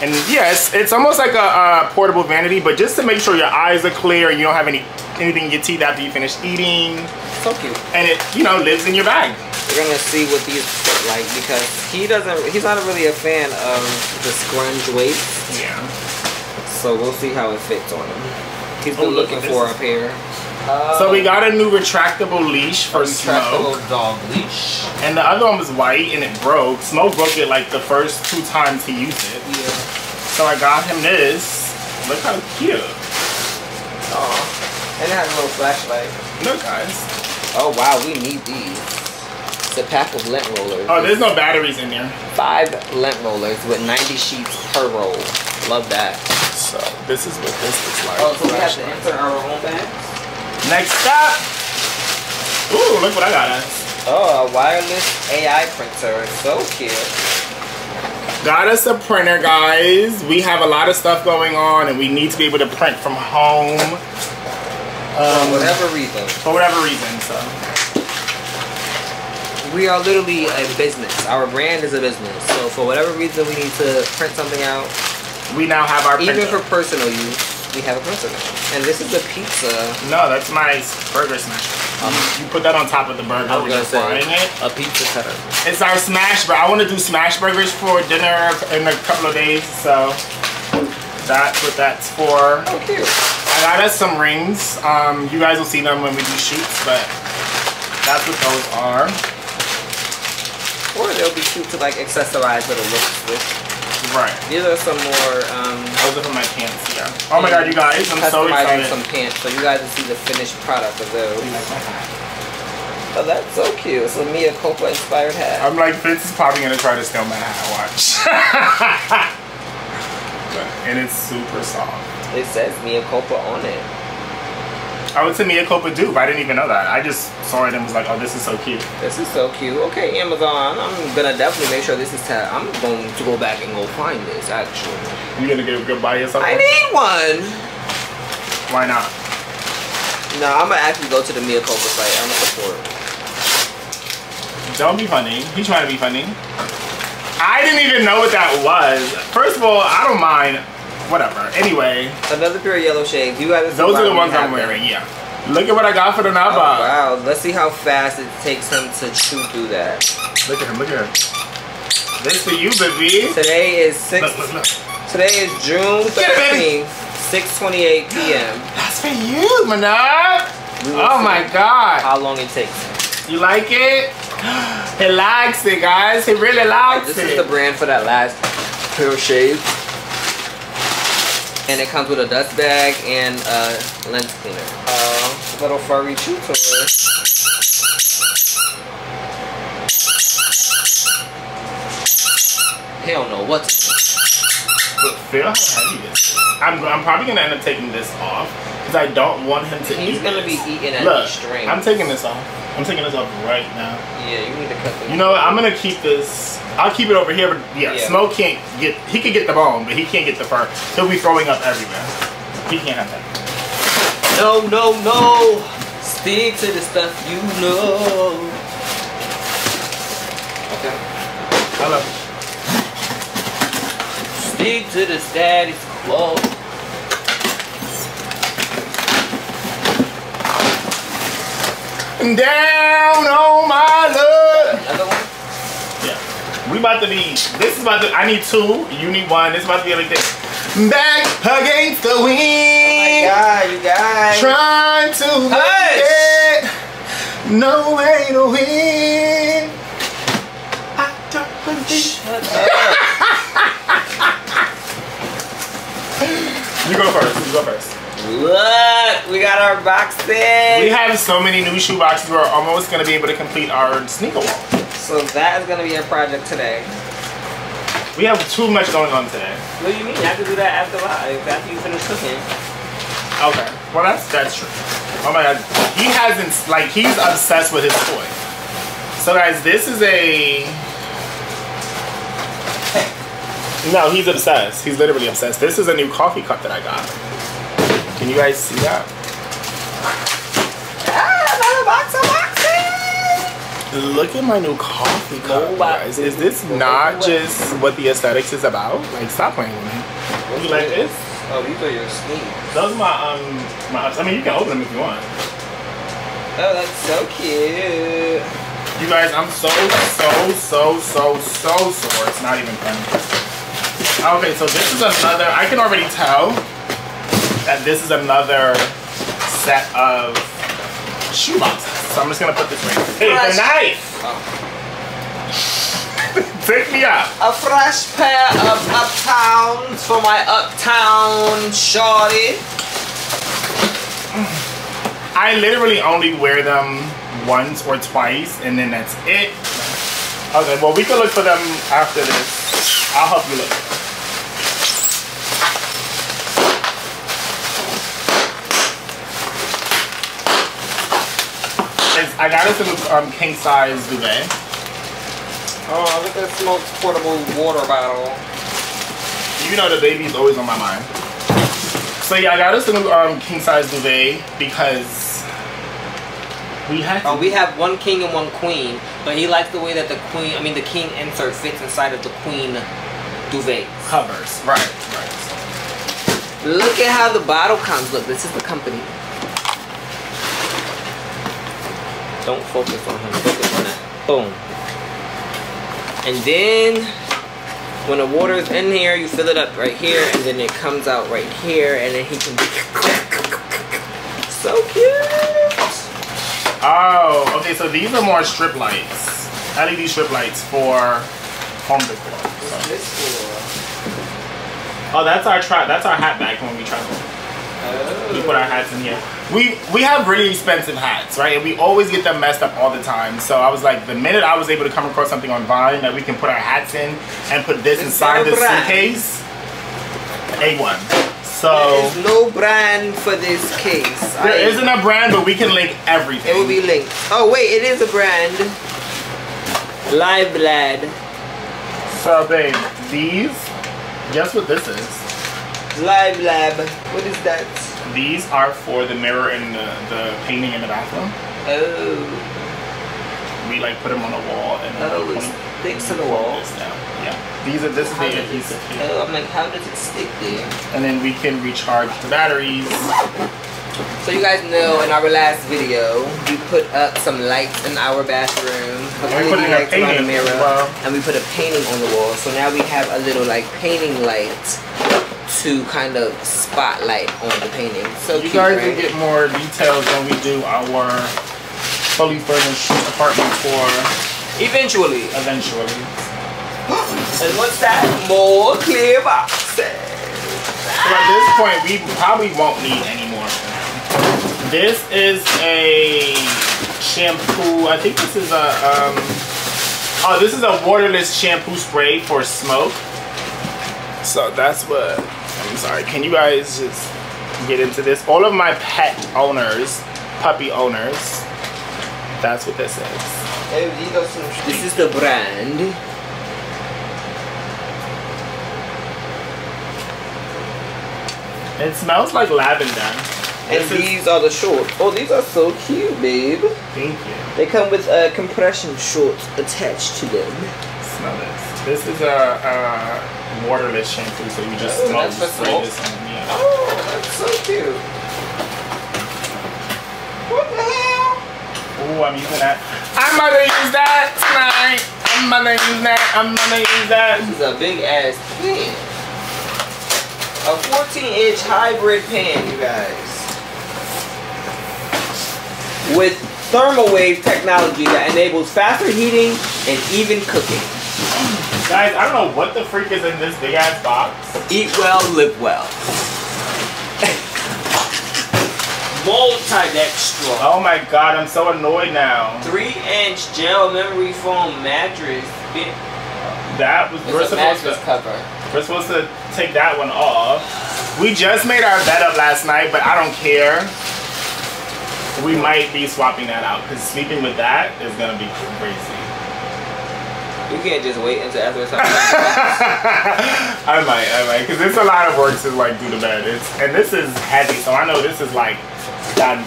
and yes, it's almost like a, a portable vanity, but just to make sure your eyes are clear, and you don't have any anything in your teeth after you finish eating, So cute. and it you know lives in your bag. We're gonna see what these fit like because he doesn't. He's not really a fan of the scrunch waist, Yeah. so we'll see how it fits on him. He's oh, been Oh, look looking for a pair. So we got a new retractable leash for retractable Smoke, dog leash. and the other one was white and it broke. Smoke broke it like the first two times he used it. Yeah. So I got him this. Look how cute. Aw. And it has a little flashlight. Look guys. Oh wow, we need these. It's a pack of lint rollers. Oh, there's no batteries in there. Five lint rollers with 90 sheets per roll. Love that. So this is what this looks like. Oh, so we have to enter our own bags? Next up. Ooh, look what I got us. Oh, a wireless AI printer. So cute. Got us a printer, guys. We have a lot of stuff going on, and we need to be able to print from home. For Um, whatever reason. for whatever reason, so. We are literally a business. Our brand is a business. So for whatever reason we need to print something out, We now have our even printer. for personal use, we have a now. And this is the pizza. no, that's my burger smasher. Um, you put that on top of the burger I was gonna say it. a pizza cutter. It's our smash burger. I want to do smash burgers for dinner in a couple of days, so that's what that's for. Oh, cute. I got us some rings. Um, you guys will see them when we do shoots, but that's what those are. Or they'll be cute to like accessorize little looks with. Right. These are some more um, Those are for my pants, yeah. Oh my god, you guys, I'm so excited. some pants, so you guys will see the finished product of those. You like my hat? Oh, that's so cute. It's a Mia Copa inspired hat. I'm like, Vince is probably gonna try to steal my hat, watch. and it's super soft. It says Mia Copa on it. I would say Mia Copa dupe. I didn't even know that. I just saw it and was like, oh, this is so cute. This is so cute. Okay, Amazon. I'm gonna definitely make sure this is. Ta- I'm going to go back and go find this. Actually, You gonna get go buy yourself I need one. Why not? No, I'm gonna actually go to the Mia Copa site. I'm gonna support. Don't be funny. He's trying to be funny. I didn't even know what that was. First of all, I don't mind. Whatever. Anyway, Another pair of yellow shades. You guys. those are the ones I'm wearing. Yeah. Look at what I got for the Oh, wow, let's see how fast it takes him to chew through that. Look at him. Look at him. This for you, baby. Today is six. Look, look, look. Today is June it, baby. 13th, 6:28 p.m. That's for you, Manab. Oh my God. How long it takes him. You like it? He likes it, guys. He really likes This is the brand for that last pair of shades. And it comes with a dust bag and a lens cleaner. Uh, little furry chew toy. He don't know what to do. But feel how heavy this is. I'm, I'm probably gonna end up taking this off because I don't want him to He's eat gonna this. be eating at Look, these strings. I'm taking this off. I'm taking this off right now. Yeah, you need to cut them. You know what? I'm gonna keep this. I'll keep it over here, but yeah, Yeah. Smoke can't get. He can get the bone, but he can't get the fur. He'll be throwing up everywhere. He can't have that. No, no, no. Stick to the stuff you know. Okay. Hello. Stick to the status quo. Down on my luck. Another one? Yeah. We about to be. This is about to. I need two. You need one. This is about to be everything. Back against the wind. Oh my god, you guys. Trying to Hush. get no way to win. I don't believe. Shut up. You go first. You go first. Look, we got our boxes. We have so many new shoe boxes. We're almost gonna be able to complete our sneaker wall. So that is gonna be our project today. We have too much going on today. What do you mean? I have to do that after live, after you finish cooking. Okay. Well, that's that's true. Oh my god, he hasn't like he's obsessed with his toy. So guys, this is a. No, he's obsessed. He's literally obsessed. This is a new coffee cup that I got. Can you guys see that? Ah, another box. Look at my new coffee cup, No, guys. Is this not no. just what the aesthetics is about? Like, stop playing with me. You like this? Oh, these are your sleeves. Those are my um my. I mean, you can open them if you want. Oh, that's so cute. You guys, I'm so so so so so sore. It's not even funny. Okay, so this is another. I can already tell that this is another set of shoe boxes. So I'm just gonna put this right. Hey, Fresh. the knife. Take oh. me out. A fresh pair of uptowns for my uptown shorty. I literally only wear them once or twice, and then that's it. Okay, well we can look for them after this. I'll help you look. I got us a um, king size duvet. Oh, look at that Smoke's portable water bottle. You know the baby's always on my mind. So yeah, I got us a new um, king size duvet because we had to. Oh, we have one king and one queen, but he likes the way that the queen, I mean the king insert fits inside of the queen duvet. covers. Right, right. Look at how the bottle comes. Look, this is the company. Don't focus on him. Focus on that. Boom. And then, when the water is in here, you fill it up right here, and then it comes out right here, and then he can be so cute. Oh, okay. So these are more strip lights, LED strip lights for home decor. So- Oh, that's our tra- That's our hat bag when we travel. We put our hats in here. We we have really expensive hats, right? And we always get them messed up all the time. So I was like, the minute I was able to come across something on Vine that we can put our hats in and put this inside the Inside. suitcase, a one. So There's no brand for this case. there I- isn't a brand, but we can link everything. It will be linked. Oh wait, it is a brand. Live Lad. So babe, these. Guess what this is? Live Lab. What is that? These are for the mirror and the, the painting in the bathroom. Oh, We like put oh, them on the wall and then oh, we it sticks to the wall. Yeah. These are this is the adhesive. Oh, I'm like, how does it stick there? And then we can recharge the batteries. So you guys know in our last video, we put up some lights in our bathroom. And we put in a lights around the mirror, well. and we put a painting on the wall. So now we have a little like painting light to kind of spotlight on the painting. So You cute, guys right? will get more details when we do our fully furnished apartment tour Eventually. eventually. And what's that? More clear boxes. So at this point, we probably won't need any more. This is a shampoo. I think this is a um. Oh, this is a waterless shampoo spray for smoke. So that's what. I'm sorry. Can you guys just get into this? All of my pet owners, puppy owners. That's what this is. This is the brand. It smells like lavender. And This is- these are the shorts. Oh, these are so cute, babe. Thank you. They come with uh, compression shorts attached to them. Smell this. This is a, a waterless shampoo, so you just Oh, smoke, that's spray smoke? this on. Yeah. Oh, that's so cute. What the hell? Ooh, I'm using that. I'm gonna use that tonight. I'm gonna use that. I'm gonna use that. This is a big ass pan. A 14 inch hybrid pan, you guys. With thermowave technology that enables faster heating and even cooking. Guys, I don't know what the freak is in this big ass box. Eat well, live well. Multi-dextral. Oh my god, I'm so annoyed now. 3 inch gel memory foam mattress. That was we're It's supposed to cover. we're supposed to take that one off. We just made our bed up last night, but I don't care. We might be swapping that out because sleeping with that is gonna be crazy. You can't just wait until after it's time. I might, I might, because it's a lot of work to like do the bed. It's and this is heavy, so I know this is like da,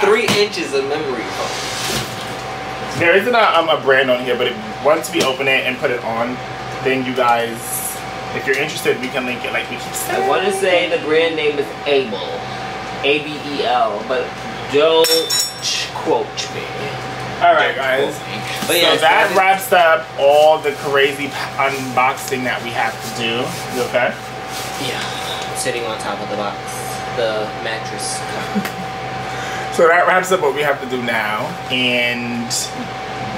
three inches of memory foam. There isn't a, um, a brand on here, but it, once we open it and put it on, then you guys, if you're interested, we can link it like we keep saying. I want to say the brand name is Abel, A B E L, but don't quote me. All right, guys. But yeah, so that wraps up all the crazy unboxing that we have to do. You okay? Yeah, sitting on top of the box, the mattress. So that wraps up what we have to do now, and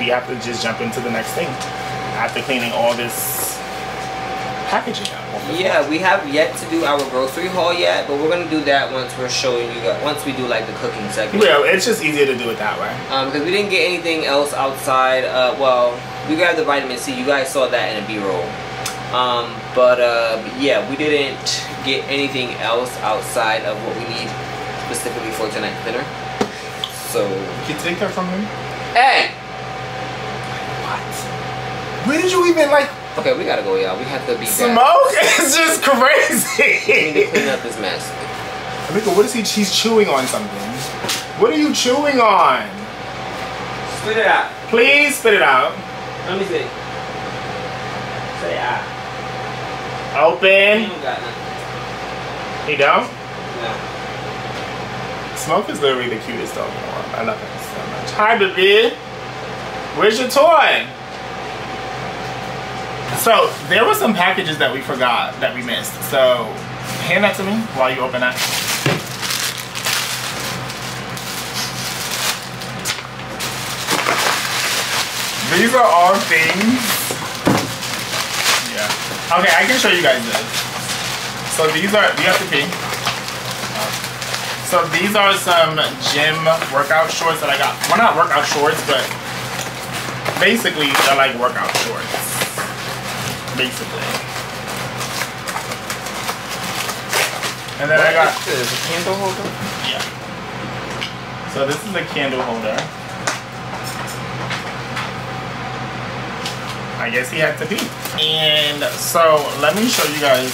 we have to just jump into the next thing. After cleaning all this packaging up. Yeah, we have yet to do our grocery haul yet, but we're gonna do that once we're showing you guys. Once we do like the cooking segment. Yeah, it's just easier to do it that way. Um, because we didn't get anything else outside. Uh, well, we grabbed the vitamin C. You guys saw that in a B-roll. Um, but uh, yeah, we didn't get anything else outside of what we need specifically for tonight's dinner. So, Can you take that from him? hey, What? Where did you even like okay, we gotta go, y'all. We have to be back. smoke? It's just We need to clean up this mess. Amico, what is he? He's chewing on something. What are you chewing on? Spit it out. Please spit it out. Let me see. Say ah. Open. don't got. You don't? No. Smoke is literally the cutest dog in the world. I love him so much. Hi, baby. Where's your toy? So there were some packages that we forgot that we missed. So hand that to me while you open that. These are all things. Yeah. Okay, I can show you guys this. So these are. You have to pee? So these are some gym workout shorts that I got. Well, not workout shorts, but basically they're like workout shorts. Basically. And then I got What is this? A candle holder? yeah. So this is a candle holder. I guess he had to pee. And so let me show you guys.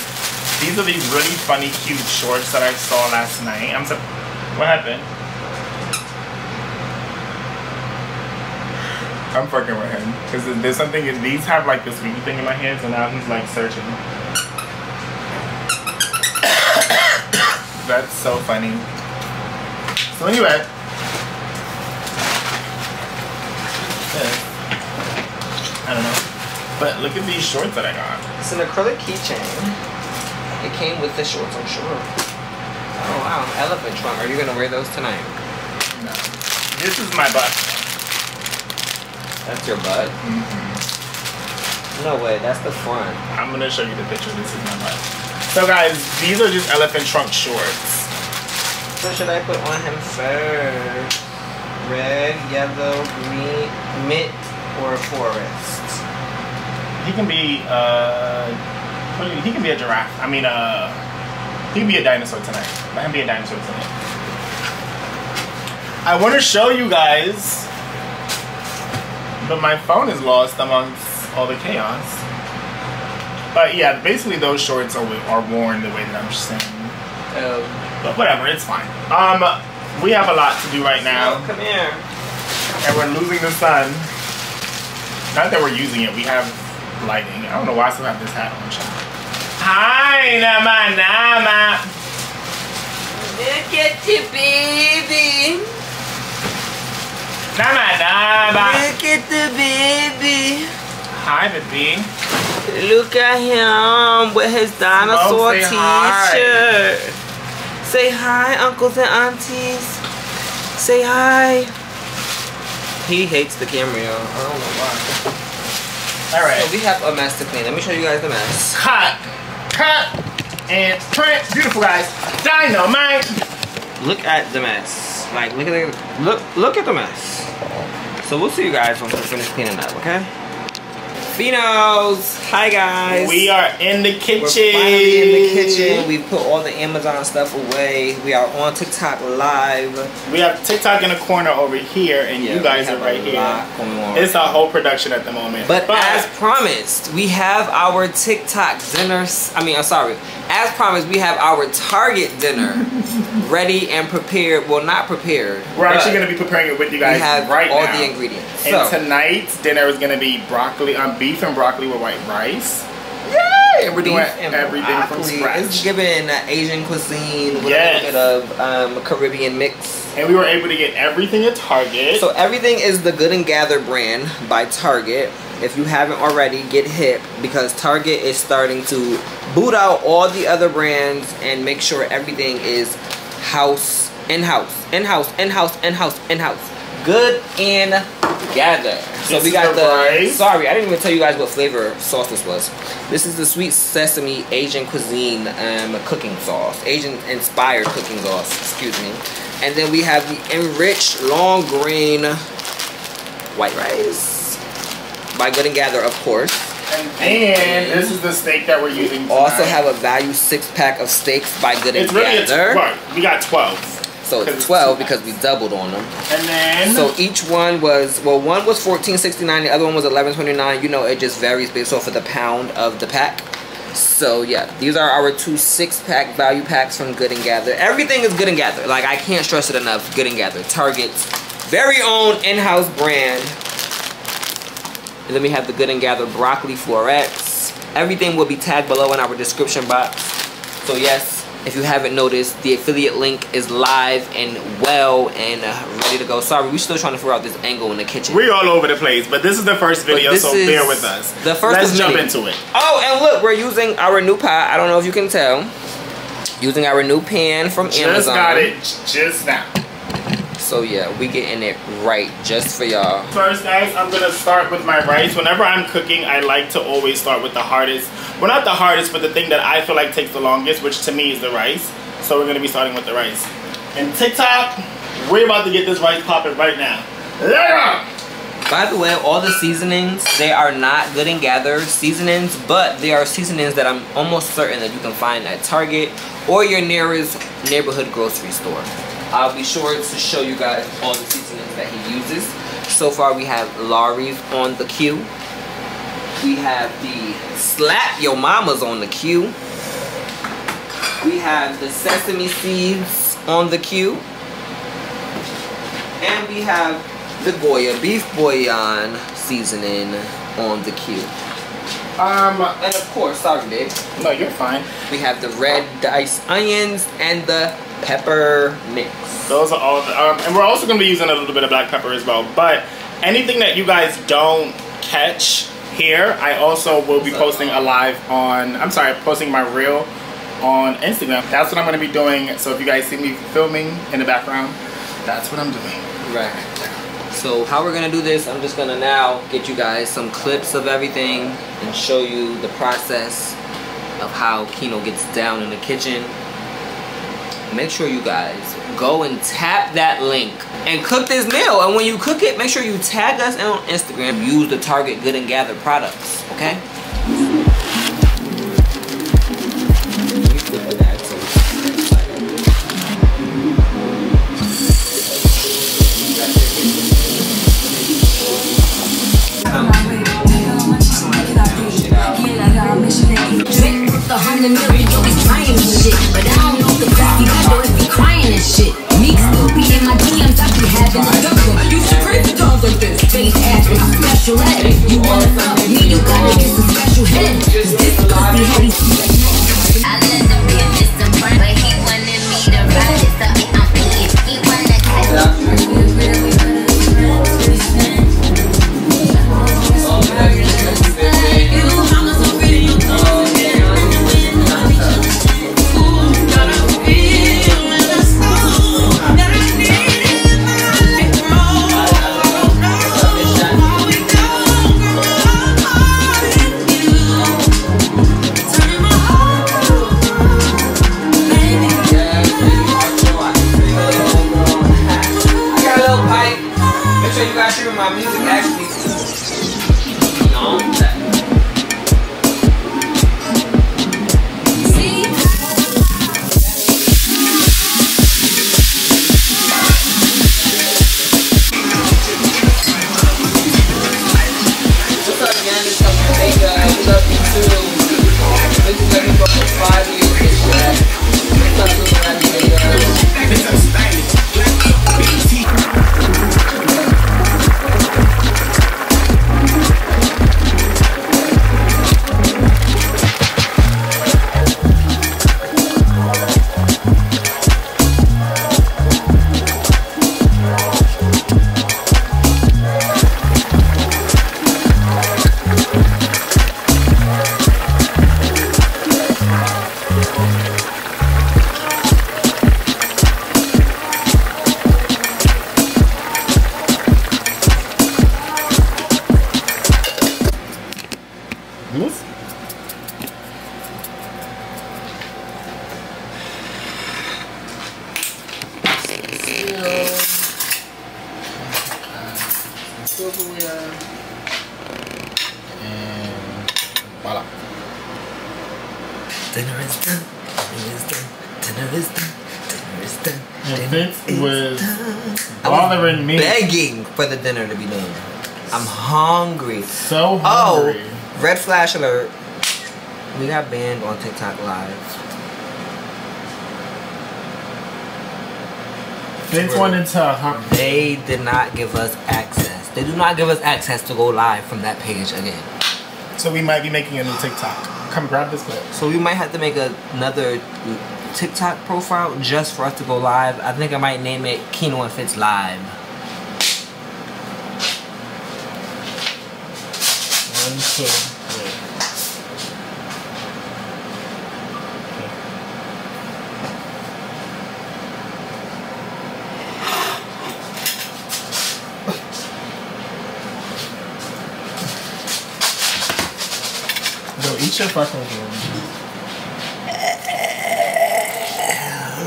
These are these really funny, cute shorts that I saw last night. I'm so. What happened? I'm fucking with him because there's something. in These have like this weird thing in my hands, and now he's like searching. That's so funny. So anyway, this. I don't know. But look at these shorts that I got. It's an acrylic keychain. It came with the shorts, I'm sure. Oh wow, elephant trunk. Are you gonna wear those tonight? No. This is my butt. That's your butt? No way, that's the front. I'm gonna show you the picture. This is my butt. So guys, these are just elephant trunk shorts. What should I put on him first? Red, yellow, green, mint, or forest? He can be uh what do you- he can be a giraffe. I mean uh he can be a dinosaur tonight. Let him be a dinosaur tonight. I wanna show you guys but my phone is lost amongst all the chaos. But yeah, basically those shorts are are worn the way that I'm saying. Um, But whatever, it's fine. Um we have a lot to do right now. come here. and we're losing the sun. Not that we're using it, we have lighting. I don't know why I still have this hat on. Hi, Nama Nama. Look at the baby. Nama Nama. Look at the baby. Hi, baby. Look at him with his dinosaur t-shirt. Say hi, uncles and aunties. Say hi. He hates the camera, y'all. I don't know why. All right. So we have a mess to clean. Let me show you guys the mess. Cut. Cut. And print. Beautiful, guys. Dynamite. Look at the mess. Like, look at the look. Look at the mess. So we'll see you guys once we finish cleaning up. Okay. Finos. Hi guys. We are in the kitchen. We're finally in the kitchen. We put all the Amazon stuff away. We are on TikTok live. We have TikTok in the corner over here, and Yeah, you guys are right a here. lot going on. It's a whole production at the moment. But as promised, we have our TikTok dinners. I mean, I'm sorry. As promised, we have our Target dinner ready and prepared. Well, not prepared. We're actually going to be preparing it with you we guys have right all now. the ingredients. And So, tonight's dinner is going to be broccoli, um, beef and broccoli with white rice. yay! and we're doing and everything from broccoli. scratch. It's giving uh, Asian cuisine with Yes. a little bit of um, Caribbean mix. And we were able to get everything at Target. So everything is the Good and Gather brand by Target. If you haven't already, get hip because Target is starting to boot out all the other brands and make sure everything is house, in-house, in-house, in-house, in-house, in-house. Good and Gather. So This we got the rice. sorry, I didn't even tell you guys what flavor sauce this was. This is the sweet sesame Asian cuisine um, cooking sauce. Asian inspired cooking sauce, excuse me. And then we have the enriched long grain white rice by Good and Gather, of course. and this is the steak that we're using. Tonight. Also have a value six pack of steaks by Good and It's really a Gather. right, We got 12. So it's it's 12 two because we doubled on them. And then So each one was well, one was fourteen sixty nine, the other one was eleven twenty nine. You know, it just varies based off of the pound of the pack. So yeah, these are our two six pack value packs from Good and Gather. Everything is Good and Gather. Like I can't stress it enough. Good and Gather, Target's very own in house brand. And then we have the Good and Gather broccoli florets. Everything will be tagged below in our description box. So yes, if you haven't noticed, the affiliate link is live and well and uh, ready to go. Sorry, we're still trying to figure out this angle in the kitchen. we're all over the place, but this is the first video, so bear with us. the first Let's jump into it. Oh, and look, we're using our new pot. I don't know if you can tell. Using our new pan from Just Amazon. got it just now. So yeah, we getting it right just for y'all. First, guys, I'm gonna start with my rice. Whenever I'm cooking, I like to always start with the hardest. Well, not the hardest, but the thing that I feel like takes the longest, which to me is the rice. So we're gonna be starting with the rice. And TikTok, we're about to get this rice popping right now. Yeah! By the way, all the seasonings, they are not good and gather seasonings, but they are seasonings that I'm almost certain that you can find at Target or your nearest neighborhood grocery store. I'll be sure to show you guys all the seasonings that he uses. So far we have Lawry's on the queue. We have the Slap Your Mamas on the queue. We have the sesame seeds on the queue. And we have the Goya beef bouillon seasoning on the queue. Um, And of course, sorry babe, no, you're fine. we have the red diced onions and the pepper mix. Those are all, the, um, and we're also gonna be using a little bit of black pepper as well. But anything that you guys don't catch here, I also will be posting a live on, I'm sorry, posting my reel on Instagram. That's what I'm gonna be doing. So if you guys see me filming in the background, that's what I'm doing. Right. So how we're gonna do this, I'm just gonna now get you guys some clips of everything and show you the process of how Keno gets down in the kitchen. Make sure you guys go and tap that link and cook this meal. And when you cook it, make sure you tag us on Instagram. Use the Target Good and Gather products, okay? The hundred million, trying shit. But I don't the in my DMs, I be having a. You should times like this. Face special. You wanna you gotta get some special head. Burn, but he wanted me to ride it, so I'm flash alert. We got banned on TikTok Live. Vince wanted to hump. They did not give us access. They do not give us access to go live from that page again. So we might be making a new TikTok. Come grab this clip. So we might have to make a, another TikTok profile just for us to go live. I think I might name it Keno and Fitz Live. One, two, your fucking food.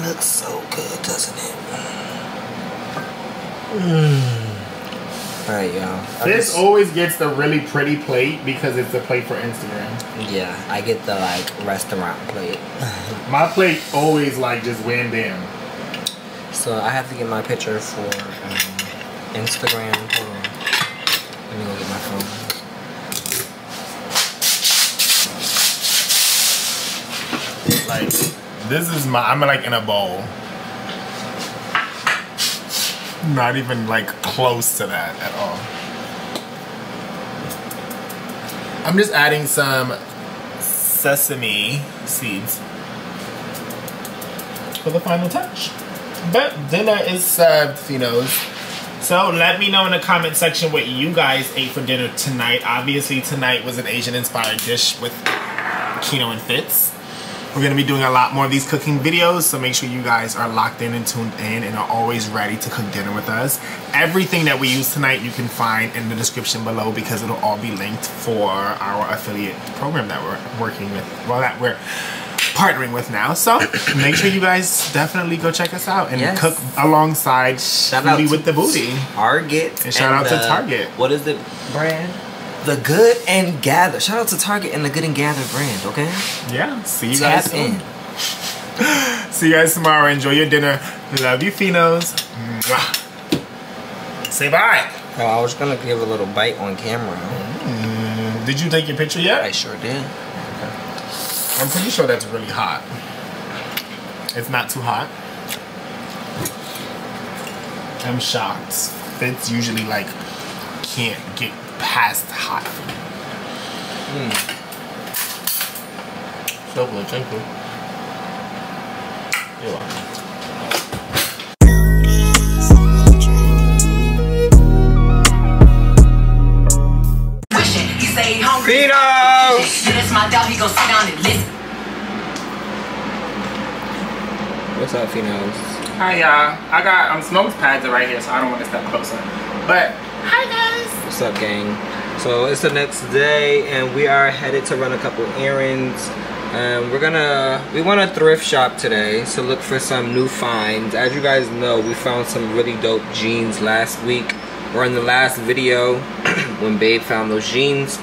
looks so good, doesn't it? Mm. Alright, y'all. This just- always gets the really pretty plate because it's the plate for Instagram. yeah, I get the like restaurant plate. My plate always like just wham bam. So I have to get my picture for um, Instagram. Hold on. Let me go get my phone. Like this is my I'm like in a bowl. Not even like close to that at all. I'm just adding some sesame seeds for the final touch. But dinner is served, Finos. So let me know in the comment section what you guys ate for dinner tonight. Obviously, tonight was an Asian inspired dish with Keno and Fitz. We're gonna be doing a lot more of these cooking videos, so make sure you guys are locked in and tuned in and are always ready to cook dinner with us. Everything that we use tonight you can find in the description below because it'll all be linked for our affiliate program that we're working with, well that we're partnering with now. So make sure you guys definitely go check us out and Yes. cook alongside Shout out to with the Booty. Target. And shout out to uh, Target. What is the brand? The Good and Gather. Shout out to Target and the Good and Gather brand, okay? Yeah, see you Tap guys soon. in. See you guys tomorrow. Enjoy your dinner. Love you, Finos. Mwah. Say bye. Oh, I was gonna give a little bite on camera. Mm, did you take your picture yet? I sure did. I'm pretty sure that's really hot. It's not too hot. I'm shocked. Fitz usually like can't get past hot food. So good, thank you. You're welcome. Wishing he say he hungry. Finos! Then it's my dog, he gon' sit down and listen. What's up, Finos? Hi y'all. I got um smoked pads are right here, so I don't want to step closer. But hi guys. What's up, gang? So it's the next day, and we are headed to run a couple errands. Um, we're gonna we want to thrift shop today, so look for some new finds. As you guys know, we found some really dope jeans last week, or in the last video when Babe found those jeans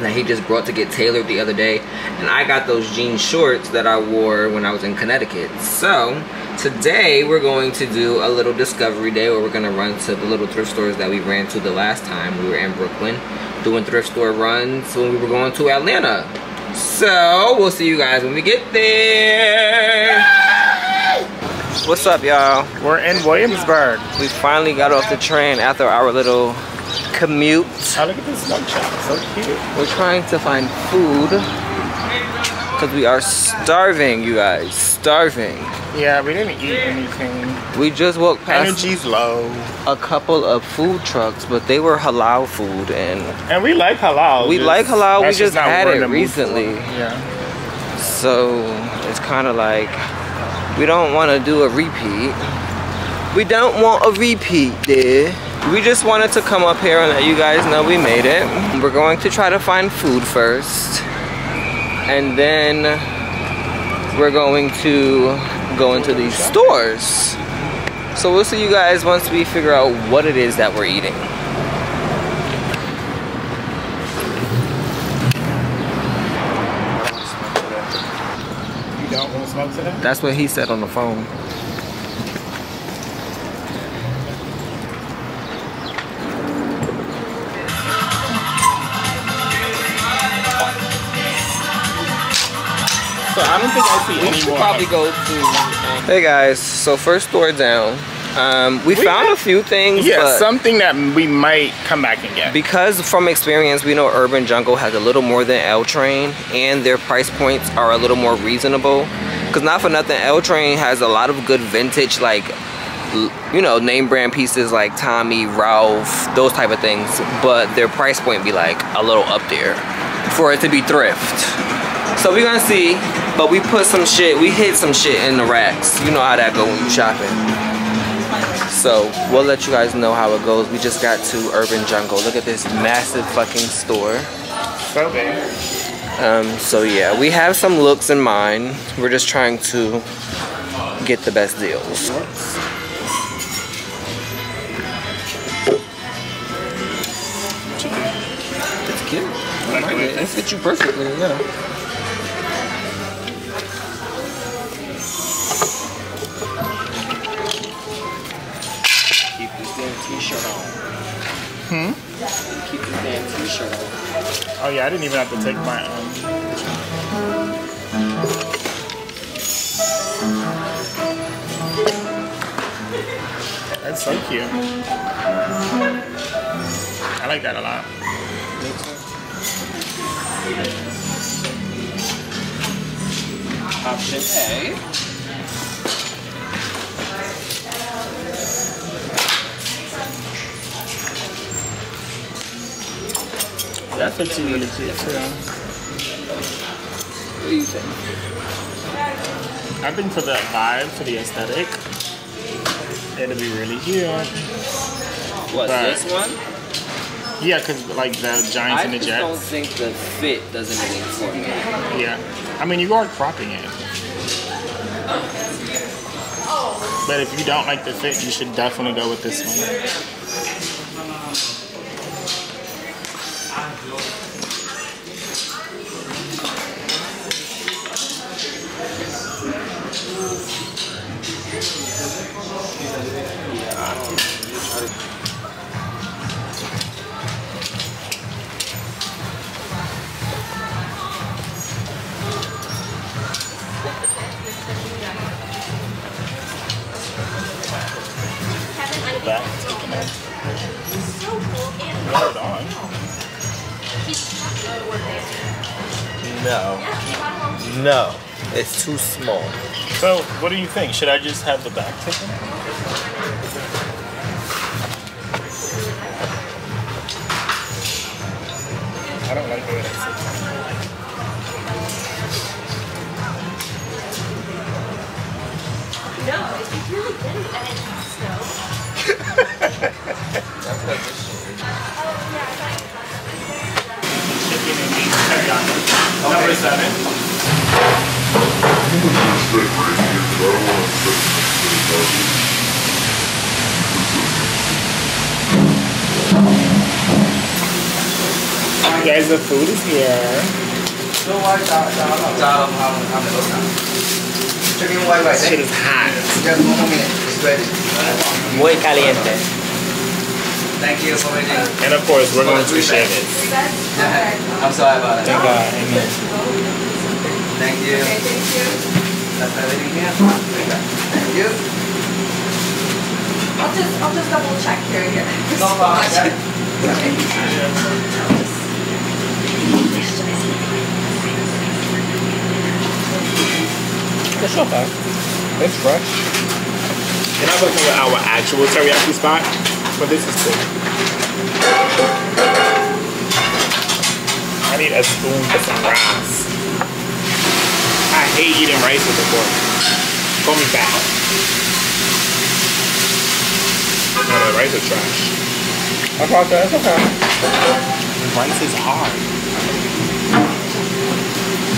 that he just brought to get tailored the other day, and I got those jean shorts that I wore when I was in Connecticut. So today we're going to do a little discovery day where we're gonna run to the little thrift stores that we ran to the last time we were in Brooklyn, doing thrift store runs when we were going to Atlanta. So we'll see you guys when we get there. What's up, y'all? We're in Williamsburg. We finally got off the train after our little commute. Oh, look at this smoke shop. So cute. We're trying to find food because we are starving, you guys. Starving. Yeah, we didn't eat anything. We just walked past Energy's low. a couple of food trucks, but they were halal food, and And we like halal. We just- like halal, we just had it in the mood for. recently. Yeah. so it's kind of like we don't want to do a repeat. We don't want a repeat there. We just wanted to come up here and let you guys know we made it. We're going to try to find food first. And then we're going to go into these stores. So we'll see you guys once we figure out what it is that we're eating. You don't want smoke today? That's what he said on the phone. I don't think I see We any should more. probably go to. Hey guys, so first store down. Um, we, We found have- a few things, yeah, but something that we might come back and get. because from experience, we know Urban Jungle has a little more than L Train, and their price points are a little more reasonable. Cause not for nothing, L Train has a lot of good vintage, like you know, name brand pieces like Tommy, Ralph, those type of things. But their price point be like a little up there for it to be thrift. So we're gonna see, but we put some shit, we hid some shit in the racks. You know how that go when you shopping. So we'll let you guys know how it goes. We just got to Urban Jungle. Look at this massive fucking store. so big. Um, so yeah, we have some looks in mind. We're just trying to get the best deals. It's cute. It It fits you perfectly, yeah. T-shirt on. Hmm? Keep this damn t-shirt on. Oh yeah, I didn't even have to take my um. That's so cute. I like that a lot. Option A. That fits you really cute too. What do you think? I think for the vibe, for the aesthetic, it'll be really cute. What, Right. this one? Yeah, cause like the Giants I and the Jets. I don't think the fit doesn't make it for me. Yeah, I mean you are cropping it. But if you don't like the fit, you should definitely go with this one. It's too small. So, what do you think? Should I just have the back taken? The food is here. Chicken white rice. Shit eh? is hot. Just one more minute. It's ready. Muy caliente. Thank you for waiting. And of course, we're going to share this. I'm sorry about Thank. God. Amen. Thank you. That's everything here. Thank you. I'll just, I'll just double check here again. No problem. It's not bad. It's fresh. And I'm looking at our actual teriyaki spot, but this is cool. I need a spoon for some rice. I hate eating rice with a fork. Call me back. No, the rice is trash. I thought that. It's okay. Rice is hard. Uh, nine one four. What is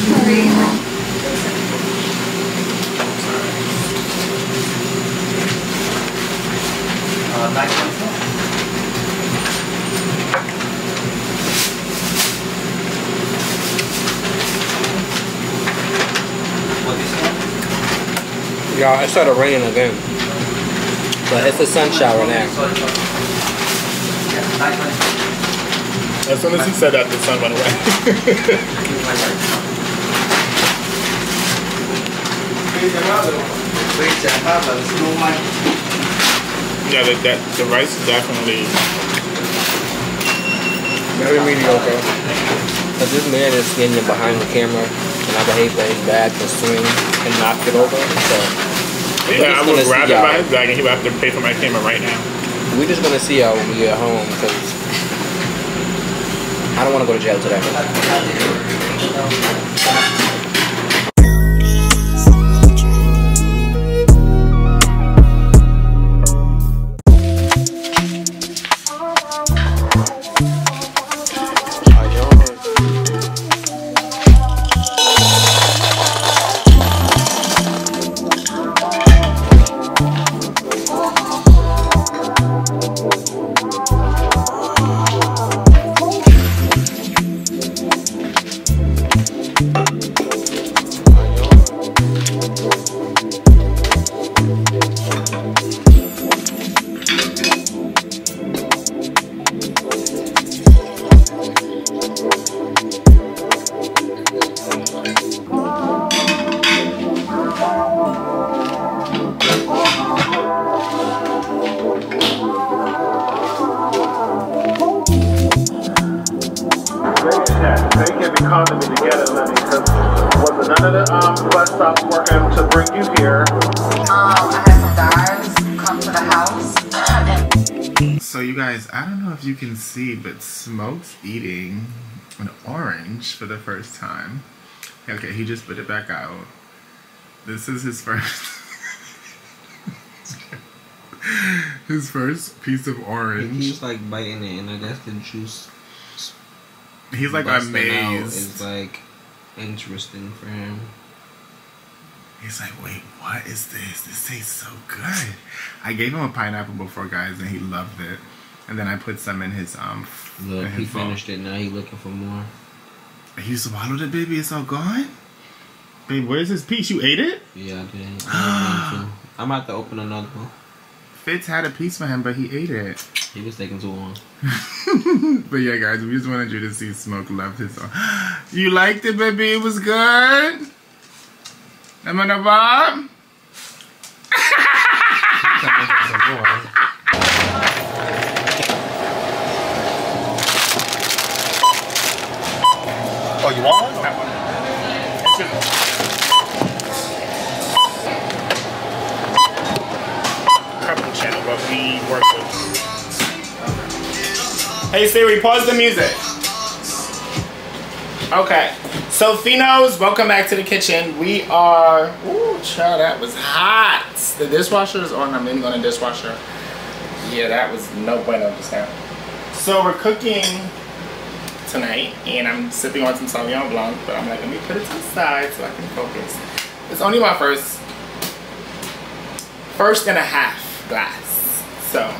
Y'all, it started raining again. But it's a sun shower now. As soon as he said that, the sun went away. yeah, the, that, the rice is definitely Very mediocre. But this man is getting behind the camera, and I behave that his bag to swing and knock it over. So Yeah, I just would gonna grab it by y'all. his bag and he would have to pay for my camera right now. we're just gonna see y'all when we get home because I don't want to go to jail today. They can be calling me together, Lenny, because was none of the um, bus stops working to bring you here. Um, I had some guys come to the house. So you guys, I don't know if you can see, but Smoke's eating an orange for the first time. Okay, he just put it back out. This is his first his first piece of He orange. keeps like biting it, and I guess the juice. He's like amazed. Is like interesting for him. He's like, wait, what is this? This tastes so good. I gave him a pineapple before, guys, and he loved it. And then I put some in his um. Look, he his bowl. finished it. Now he looking for more. You swallowed it, baby. It's all gone. Babe, where's this piece? You ate it? Yeah, I did. I did too. I'm about to open another one. Fitz had a piece for him, but he ate it. He was taking too long. but yeah, guys, we just wanted you to see Smoke love his own. You liked it, baby? It was good? Am I the bomb? Oh, you want one? Hey Siri, pause the music. Okay, so Finos, welcome back to the kitchen. We are. Ooh, child, that was hot. The dishwasher is on. I'm leaning on the dishwasher. Yeah, that was no bueno just now. So we're cooking tonight, and I'm sipping on some Sauvignon Blanc, but I'm like, let me put it to the side so I can focus. It's only my first, first and a half glass, so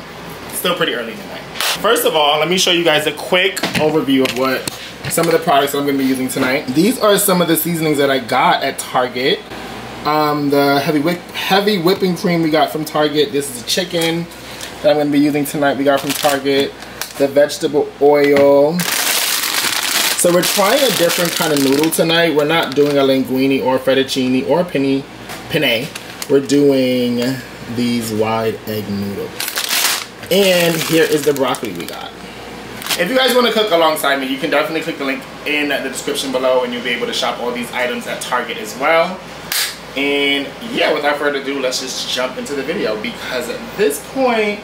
still pretty early tonight. First of all, let me show you guys a quick overview of what some of the products I'm going to be using tonight. These are some of the seasonings that I got at Target. Um, the heavy whip, heavy whipping cream we got from Target. This is chicken that I'm going to be using tonight. We got from Target. The vegetable oil. So we're trying a different kind of noodle tonight. We're not doing a linguine or fettuccine or penne. penne. We're doing these wide egg noodles. And here is the broccoli we got. If you guys want to cook alongside me, you can definitely click the link in the description below and you'll be able to shop all these items at Target as well. And yeah, without further ado, let's just jump into the video because at this point,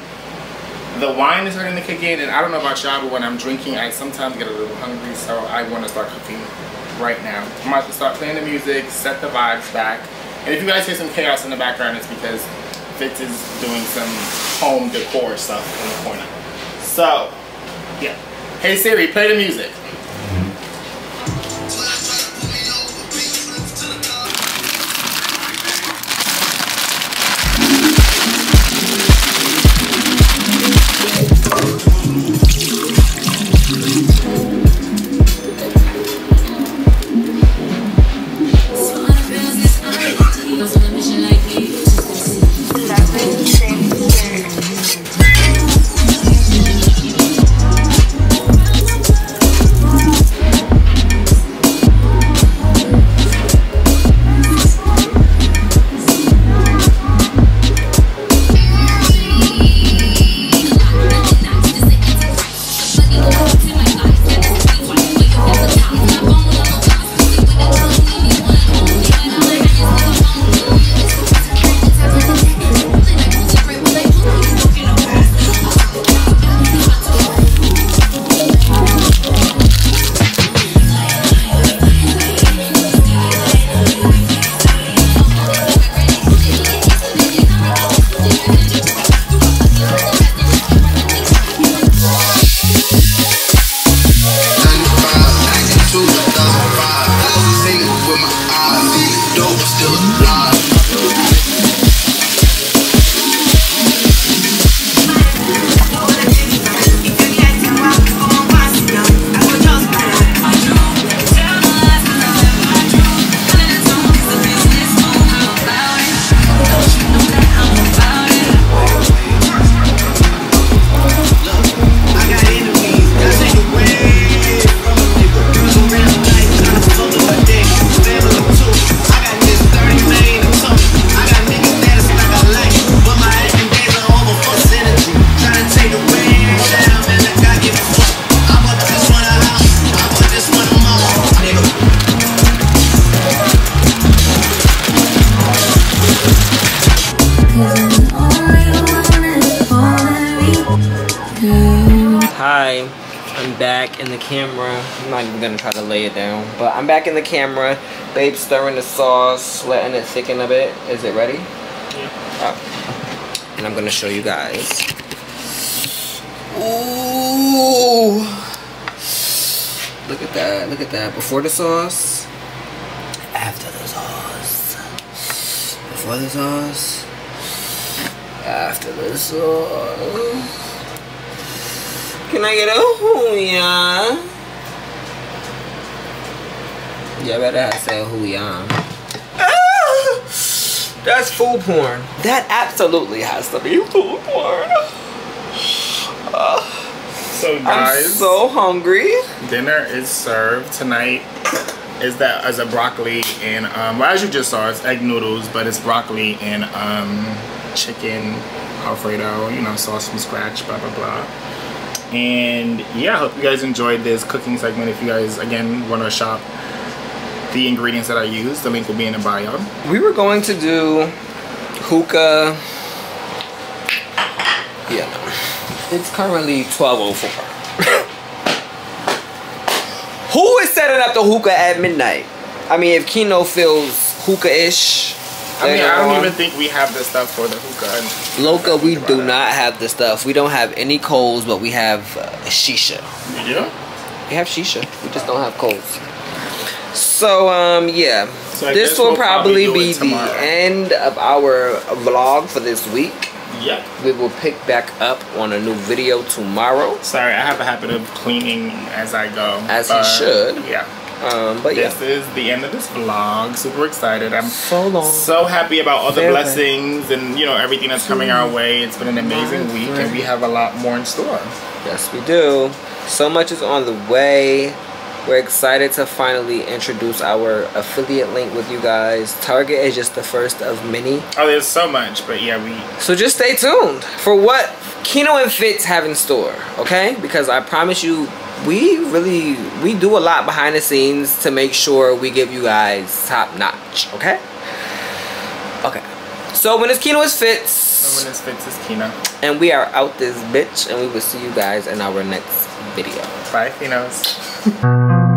the wine is starting to kick in and I don't know about y'all, but when I'm drinking, I sometimes get a little hungry, so I want to start cooking right now. I'm about to start playing the music, set the vibes back. And if you guys hear some chaos in the background, it's because Fitz is doing some home decor stuff in the corner. So, yeah. Hey Siri, play the music. I'm back in the camera. I'm not even gonna try to lay it down, but I'm back in the camera. Babe stirring the sauce, letting it thicken a bit. Is it ready? Yeah. Oh. And I'm gonna show you guys. Ooh. Look at that, look at that. Before the sauce, after the sauce. Before the sauce, after the sauce. Can I get a hooyah? Yeah, I better have said hooyah. Ah, that's food porn. That absolutely has to be food porn. Ah, So I'm guys, so hungry. dinner is served tonight. Is that as a broccoli and um, well as you just saw, it's egg noodles, but it's broccoli and um, chicken alfredo. You know, sauce from scratch. Blah blah blah. And yeah, I hope you guys enjoyed this cooking segment. If you guys again want to shop the ingredients that I use, the link will be in the bio. We were going to do hookah. Yeah. It's currently 12.04. Who is setting up the hookah at midnight? I mean, if Keno feels hookah-ish. I mean, I don't on- even think we have the stuff for the hookah. Loca, we do not have the stuff. We don't have any coals, but we have uh, shisha. You do? We have shisha. We just don't have coals. So, um, yeah. So this will we'll probably probably be tomorrow. the end of our vlog for this week. Yep. We will pick back up on a new video tomorrow. Sorry, I have a habit of cleaning as I go. As he but, should. Yeah. Um, but yeah. This is the end of this vlog. Super excited. I'm so long. So happy about all the blessings and you know everything that's coming our way. It's been an amazing week and we have a lot more in store. Yes, we do. So much is on the way. We're excited to finally introduce our affiliate link with you guys. Target is just the first of many. Oh, there's so much, but yeah, we So just stay tuned for what Keno and Fitz have in store, okay? Because I promise you, we really we do a lot behind the scenes to make sure we give you guys top notch, okay? Okay. So when it's Keno is Fitz, when it's Fitz is Keno. and we are out this bitch, and we will see you guys in our next video. Bye, Finos.